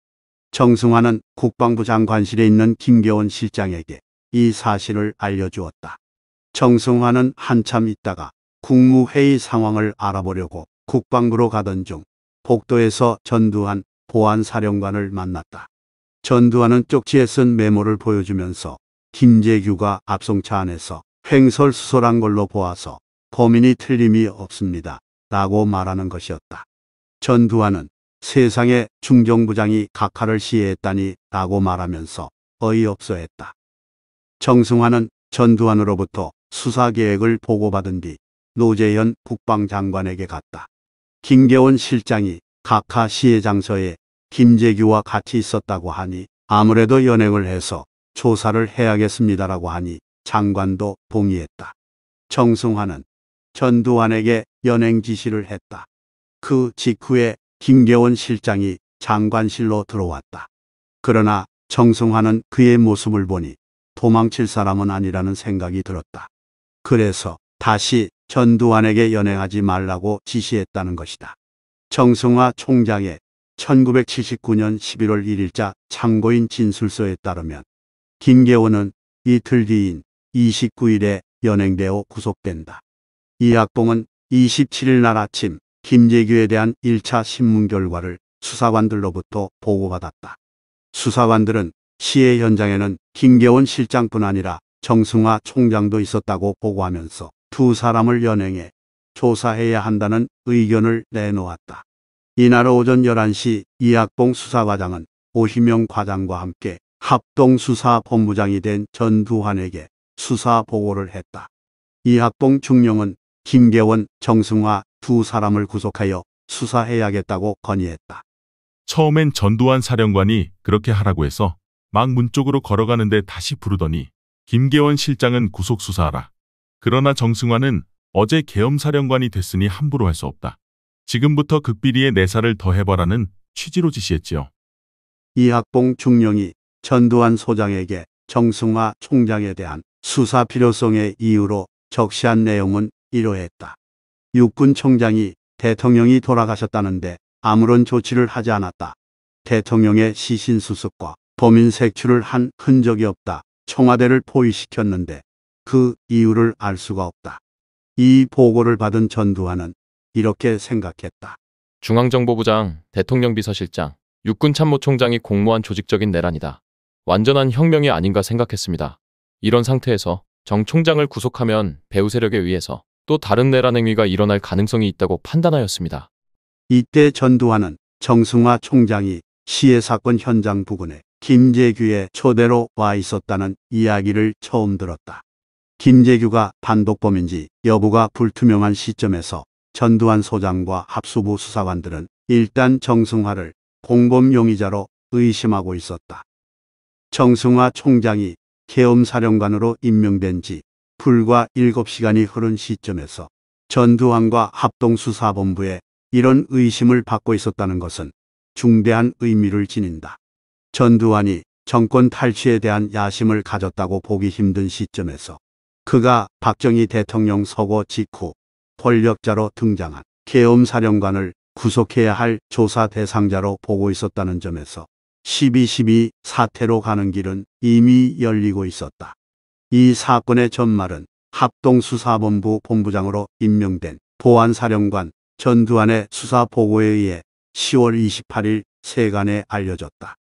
정승환은 국방부 장관실에 있는 김겨원 실장에게 이 사실을 알려주었다. 정승환은 한참 있다가 국무회의 상황을 알아보려고 국방부로 가던 중 복도에서 전두환 보안사령관을 만났다. 전두환은 쪽지에 쓴 메모를 보여주면서 김재규가 압송차 안에서 횡설수설한 걸로 보아서 범인이 틀림이 없습니다. 라고 말하는 것이었다. 전두환은 세상에 중정부장이 각하를 시해했다니 라고 말하면서 어이없어 했다. 정승환은 전두환으로부터 수사 계획을 보고받은 뒤 노재현 국방장관에게 갔다. 김계원 실장이 각하 시해 장서에 김재규와 같이 있었다고 하니 아무래도 연행을 해서 조사를 해야겠습니다라고 하니 장관도 동의했다. 정승화는 전두환에게 연행 지시를 했다. 그 직후에 김계원 실장이 장관실로 들어왔다. 그러나 정승화는 그의 모습을 보니 도망칠 사람은 아니라는 생각이 들었다. 그래서 다시 전두환에게 연행하지 말라고 지시했다는 것이다. 정승화 총장의 1979년 11월 1일자 참고인 진술서에 따르면 김계원은 이틀 뒤인 29일에 연행되어 구속된다. 이학봉은 27일 날 아침 김재규에 대한 1차 신문 결과를 수사관들로부터 보고받았다. 수사관들은 시해 현장에는 김계원 실장뿐 아니라 정승화 총장도 있었다고 보고하면서 두 사람을 연행해 조사해야 한다는 의견을 내놓았다. 이날 오전 11시 이학봉 수사과장은 오희명 과장과 함께 합동수사본부장이 된 전두환에게 수사 보고를 했다. 이학봉 중령은 김계원, 정승화 두 사람을 구속하여 수사해야겠다고 건의했다. 처음엔 전두환 사령관이 그렇게 하라고 해서 막 문 쪽으로 걸어가는데 다시 부르더니 김계원 실장은 구속 수사하라. 그러나 정승환은 어제 계엄 사령관이 됐으니 함부로 할 수 없다. 지금부터 극비리에 내사를 더해봐라는 취지로 지시했지요. 이학봉 중령이 전두환 소장에게 정승화 총장에 대한 수사 필요성의 이유로 적시한 내용은 이러했다. 육군 총장이 대통령이 돌아가셨다는데 아무런 조치를 하지 않았다. 대통령의 시신 수습과 범인 색출을 한 흔적이 없다. 청와대를 포위시켰는데 그 이유를 알 수가 없다. 이 보고를 받은 전두환은 이렇게 생각했다. 중앙정보부장, 대통령 비서실장, 육군 참모총장이 공모한 조직적인 내란이다. 완전한 혁명이 아닌가 생각했습니다. 이런 상태에서 정 총장을 구속하면 배후 세력에 의해서 또 다른 내란 행위가 일어날 가능성이 있다고 판단하였습니다. 이때 전두환은 정승화 총장이 시해 사건 현장 부근에 김재규의 초대로 와 있었다는 이야기를 처음 들었다. 김재규가 단독범인지 여부가 불투명한 시점에서 전두환 소장과 합수부 수사관들은 일단 정승화를 공범 용의자로 의심하고 있었다. 정승화 총장이 계엄사령관으로 임명된 지 불과 7시간이 흐른 시점에서 전두환과 합동수사본부에 이런 의심을 받고 있었다는 것은 중대한 의미를 지닌다. 전두환이 정권 탈취에 대한 야심을 가졌다고 보기 힘든 시점에서 그가 박정희 대통령 서거 직후 권력자로 등장한 계엄사령관을 구속해야 할 조사 대상자로 보고 있었다는 점에서 12.12 사태로 가는 길은 이미 열리고 있었다. 이 사건의 전말은 합동수사본부 본부장으로 임명된 보안사령관 전두환의 수사 보고에 의해 10월 28일 세간에 알려졌다.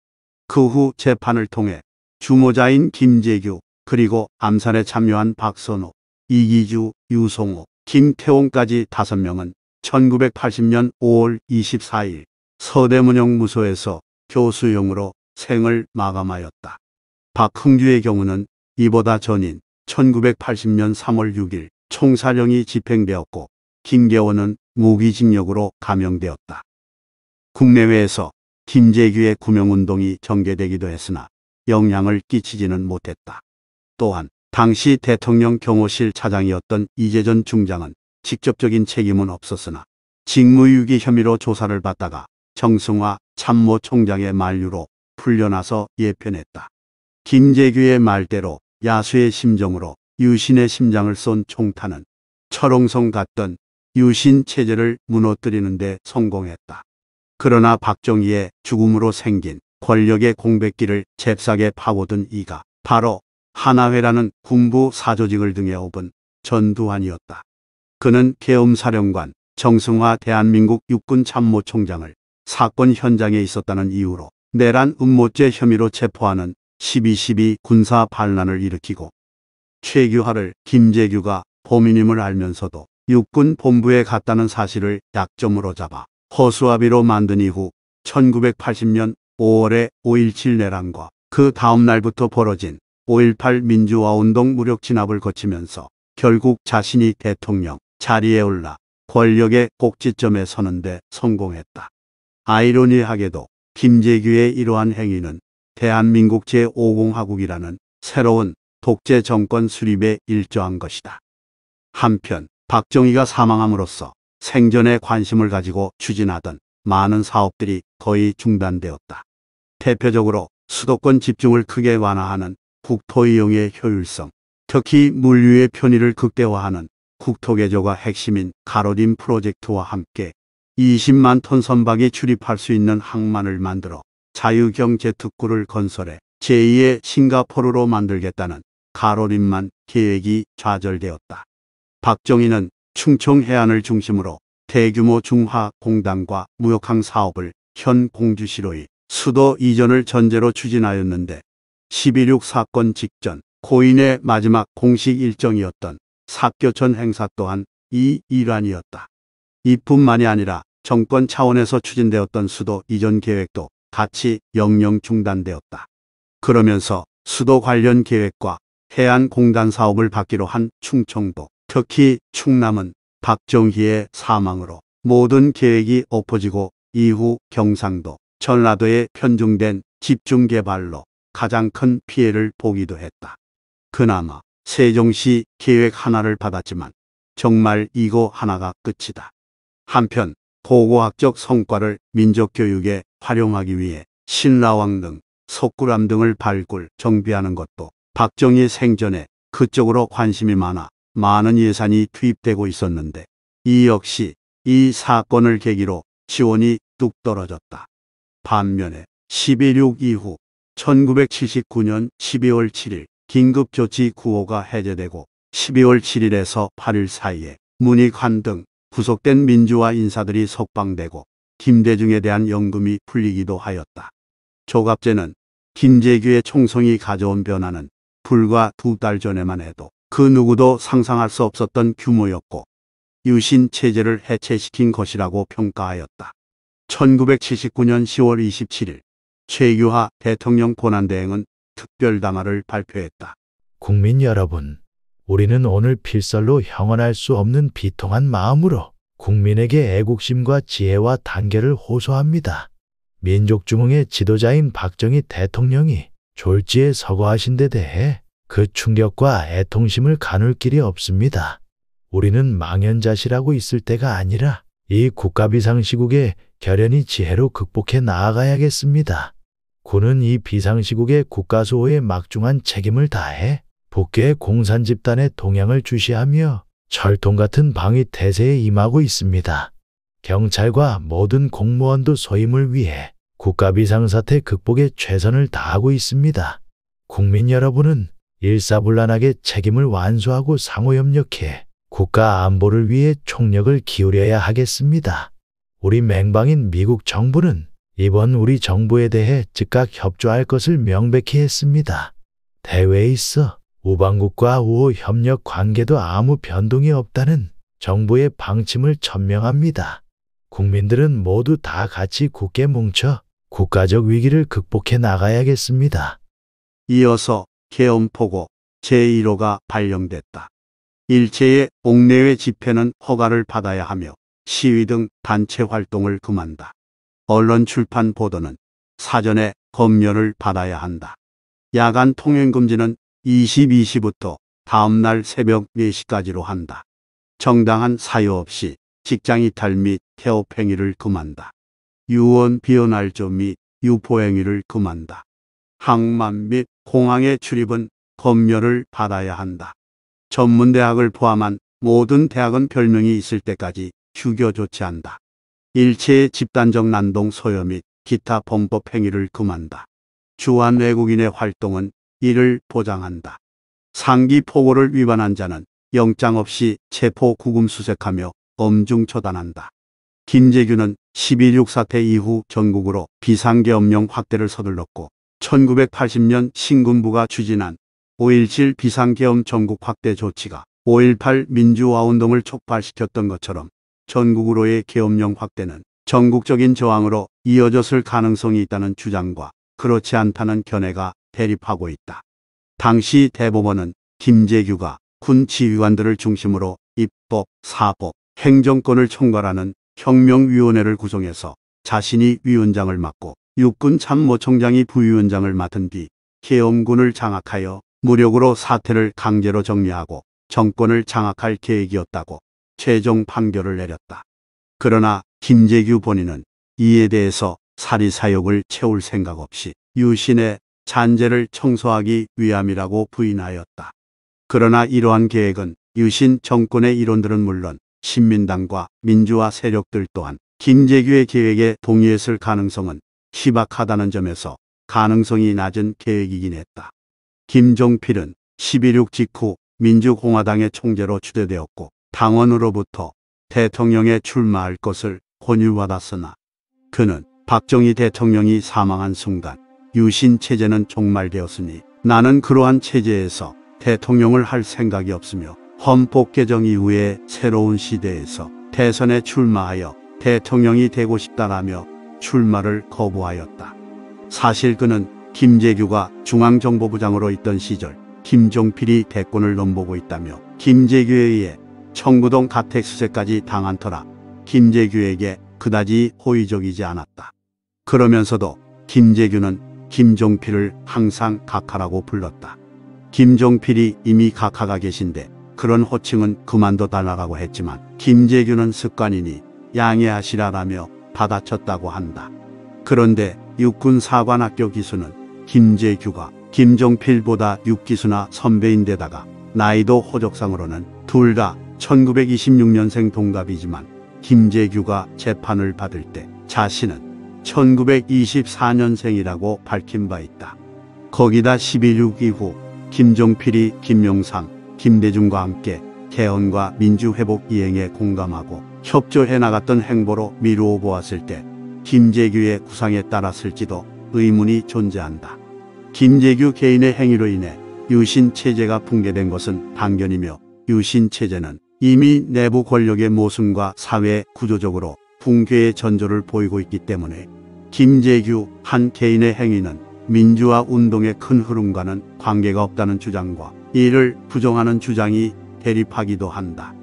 그 후 재판을 통해 주모자인 김재규 그리고 암살에 참여한 박선호, 이기주, 유송호, 김태홍까지 5명은 1980년 5월 24일 서대문형 무소에서 교수형으로 생을 마감하였다. 박흥규의 경우는 이보다 전인 1980년 3월 6일 총사령이 집행되었고 김계원은 무기징역으로 감형되었다. 국내외에서 김재규의 구명운동이 전개되기도 했으나 영향을 끼치지는 못했다. 또한 당시 대통령 경호실 차장이었던 이재전 중장은 직접적인 책임은 없었으나 직무유기 혐의로 조사를 받다가 정승화 참모 총장의 만류로 풀려나서 예편했다. 김재규의 말대로 야수의 심정으로 유신의 심장을 쏜 총탄은 철옹성 같던 유신 체제를 무너뜨리는 데 성공했다. 그러나 박정희의 죽음으로 생긴 권력의 공백기를 잽싸게 파고든 이가 바로 하나회라는 군부 사조직을 등에 업은 전두환이었다. 그는 계엄사령관 정승화 대한민국 육군 참모총장을 사건 현장에 있었다는 이유로 내란 음모죄 혐의로 체포하는 12.12 군사 반란을 일으키고 최규하를 김재규가 범인임을 알면서도 육군 본부에 갔다는 사실을 약점으로 잡아 허수아비로 만든 이후 1980년 5월에 5.17 내란과 그 다음 날부터 벌어진 5.18 민주화운동 무력 진압을 거치면서 결국 자신이 대통령 자리에 올라 권력의 꼭지점에 서는데 성공했다. 아이러니하게도 김재규의 이러한 행위는 대한민국 제5공화국이라는 새로운 독재 정권 수립에 일조한 것이다. 한편 박정희가 사망함으로써 생전에 관심을 가지고 추진하던 많은 사업들이 거의 중단되었다. 대표적으로 수도권 집중을 크게 완화하는 국토 이용의 효율성, 특히 물류의 편의를 극대화하는 국토개조가 핵심인 가로딘 프로젝트와 함께 20만 톤 선박이 출입할 수 있는 항만을 만들어 자유경제 특구를 건설해 제2의 싱가포르로 만들겠다는 가로린만 계획이 좌절되었다. 박정희는 충청 해안을 중심으로 대규모 중화 공단과 무역항 사업을 현 공주시로의 수도 이전을 전제로 추진하였는데 11.6 사건 직전 고인의 마지막 공식 일정이었던 사교천 행사 또한 이 일환이었다. 이뿐만이 아니라 정권 차원에서 추진되었던 수도 이전 계획도 같이 영영 중단되었다. 그러면서 수도 관련 계획과 해안 공단 사업을 받기로 한 충청도, 특히 충남은 박정희의 사망으로 모든 계획이 엎어지고 이후 경상도, 전라도에 편중된 집중 개발로 가장 큰 피해를 보기도 했다. 그나마 세종시 계획 하나를 받았지만 정말 이거 하나가 끝이다. 한편 고고학적 성과를 민족교육에 활용하기 위해 신라왕 등 석굴암 등을 발굴, 정비하는 것도 박정희 생전에 그쪽으로 관심이 많아 많은 예산이 투입되고 있었는데 이 역시 이 사건을 계기로 지원이 뚝 떨어졌다. 반면에 11.6 이후 1979년 12월 7일 긴급조치 9호가 해제되고 12월 7일에서 8일 사이에 문익환 등 구속된 민주화 인사들이 석방되고 김대중에 대한 연금이 풀리기도 하였다. 조갑제는 김재규의 총성이 가져온 변화는 불과 두 달 전에만 해도 그 누구도 상상할 수 없었던 규모였고 유신 체제를 해체시킨 것이라고 평가하였다. 1979년 10월 27일 최규하 대통령 권한대행은 특별담화를 발표했다. 국민 여러분, 우리는 오늘 필설로 형언할 수 없는 비통한 마음으로 국민에게 애국심과 지혜와 단계를 호소합니다. 민족중흥의 지도자인 박정희 대통령이 졸지에 서거하신 데 대해 그 충격과 애통심을 가눌 길이 없습니다. 우리는 망연자실하고 있을 때가 아니라 이 국가비상시국에 결연히 지혜로 극복해 나아가야겠습니다. 군은 이 비상시국의 국가수호에 막중한 책임을 다해 복개의 공산 집단의 동향을 주시하며 철통 같은 방위 태세에 임하고 있습니다. 경찰과 모든 공무원도 소임을 위해 국가 비상사태 극복에 최선을 다하고 있습니다. 국민 여러분은 일사불란하게 책임을 완수하고 상호협력해 국가 안보를 위해 총력을 기울여야 하겠습니다. 우리 맹방인 미국 정부는 이번 우리 정부에 대해 즉각 협조할 것을 명백히 했습니다. 대회에 있어 우방국과 우호 협력 관계도 아무 변동이 없다는 정부의 방침을 천명합니다. 국민들은 모두 다 같이 굳게 뭉쳐 국가적 위기를 극복해 나가야겠습니다. 이어서 계엄포고 제1호가 발령됐다. 일체의 옥내외 집회는 허가를 받아야 하며 시위 등 단체 활동을 금한다. 언론 출판 보도는 사전에 검열을 받아야 한다. 야간 통행 금지는 22시부터 다음날 새벽 4시까지로 한다. 정당한 사유 없이 직장 이탈 및 태업 행위를 금한다. 유언 비언할조 및 유포 행위를 금한다. 항만 및 공항의 출입은 검열을 받아야 한다. 전문대학을 포함한 모든 대학은 별명이 있을 때까지 휴교 조치한다. 일체의 집단적 난동 소요 및 기타 범법 행위를 금한다. 주한 외국인의 활동은 이를 보장한다. 상기 포고를 위반한 자는 영장 없이 체포 구금 수색하며 엄중 처단한다. 김재규는 12.6 사태 이후 전국으로 비상계엄령 확대를 서둘렀고 1980년 신군부가 추진한 5.17 비상계엄 전국 확대 조치가 5.18 민주화 운동을 촉발시켰던 것처럼 전국으로의 계엄령 확대는 전국적인 저항으로 이어졌을 가능성이 있다는 주장과 그렇지 않다는 견해가 대립하고 있다. 당시 대법원은 김재규가 군 지휘관들을 중심으로 입법, 사법, 행정권을 총괄하는 혁명위원회를 구성해서 자신이 위원장을 맡고 육군 참모총장이 부위원장을 맡은 뒤 계엄군을 장악하여 무력으로 사태를 강제로 정리하고 정권을 장악할 계획이었다고 최종 판결을 내렸다. 그러나 김재규 본인은 이에 대해서 사리사욕을 채울 생각 없이 유신의 잔재를 청소하기 위함이라고 부인하였다. 그러나 이러한 계획은 유신 정권의 이론들은 물론 신민당과 민주화 세력들 또한 김재규의 계획에 동의했을 가능성은 희박하다는 점에서 가능성이 낮은 계획이긴 했다. 김종필은 11.6 직후 민주공화당의 총재로 추대되었고 당원으로부터 대통령에 출마할 것을 권유받았으나 그는 박정희 대통령이 사망한 순간 유신 체제는 종말되었으니 나는 그러한 체제에서 대통령을 할 생각이 없으며 헌법 개정 이후의 새로운 시대에서 대선에 출마하여 대통령이 되고 싶다라며 출마를 거부하였다. 사실 그는 김재규가 중앙정보부장으로 있던 시절 김종필이 대권을 넘보고 있다며 김재규에 의해 청구동 가택수색까지 당한 터라 김재규에게 그다지 호의적이지 않았다. 그러면서도 김재규는 김종필을 항상 각하라고 불렀다. 김종필이 이미 각하가 계신데 그런 호칭은 그만둬 달라고 했지만 김재규는 습관이니 양해하시라라며 받아쳤다고 한다. 그런데 육군 사관학교 기수는 김재규가 김종필보다 6기수나 선배인데다가 나이도 호적상으로는 둘 다 1926년생 동갑이지만 김재규가 재판을 받을 때 자신은 1924년생이라고 밝힌 바 있다. 거기다 11.6 이후 김종필이 김용삼, 김대중과 함께 개헌과 민주회복 이행에 공감하고 협조해 나갔던 행보로 미루어 보았을 때 김재규의 구상에 따랐을지도 의문이 존재한다. 김재규 개인의 행위로 인해 유신 체제가 붕괴된 것은 당연이며 유신 체제는 이미 내부 권력의 모순과 사회 구조적으로 붕괴의 전조를 보이고 있기 때문에 김재규 한 개인의 행위는 민주화 운동의 큰 흐름과는 관계가 없다는 주장과 이를 부정하는 주장이 대립하기도 한다.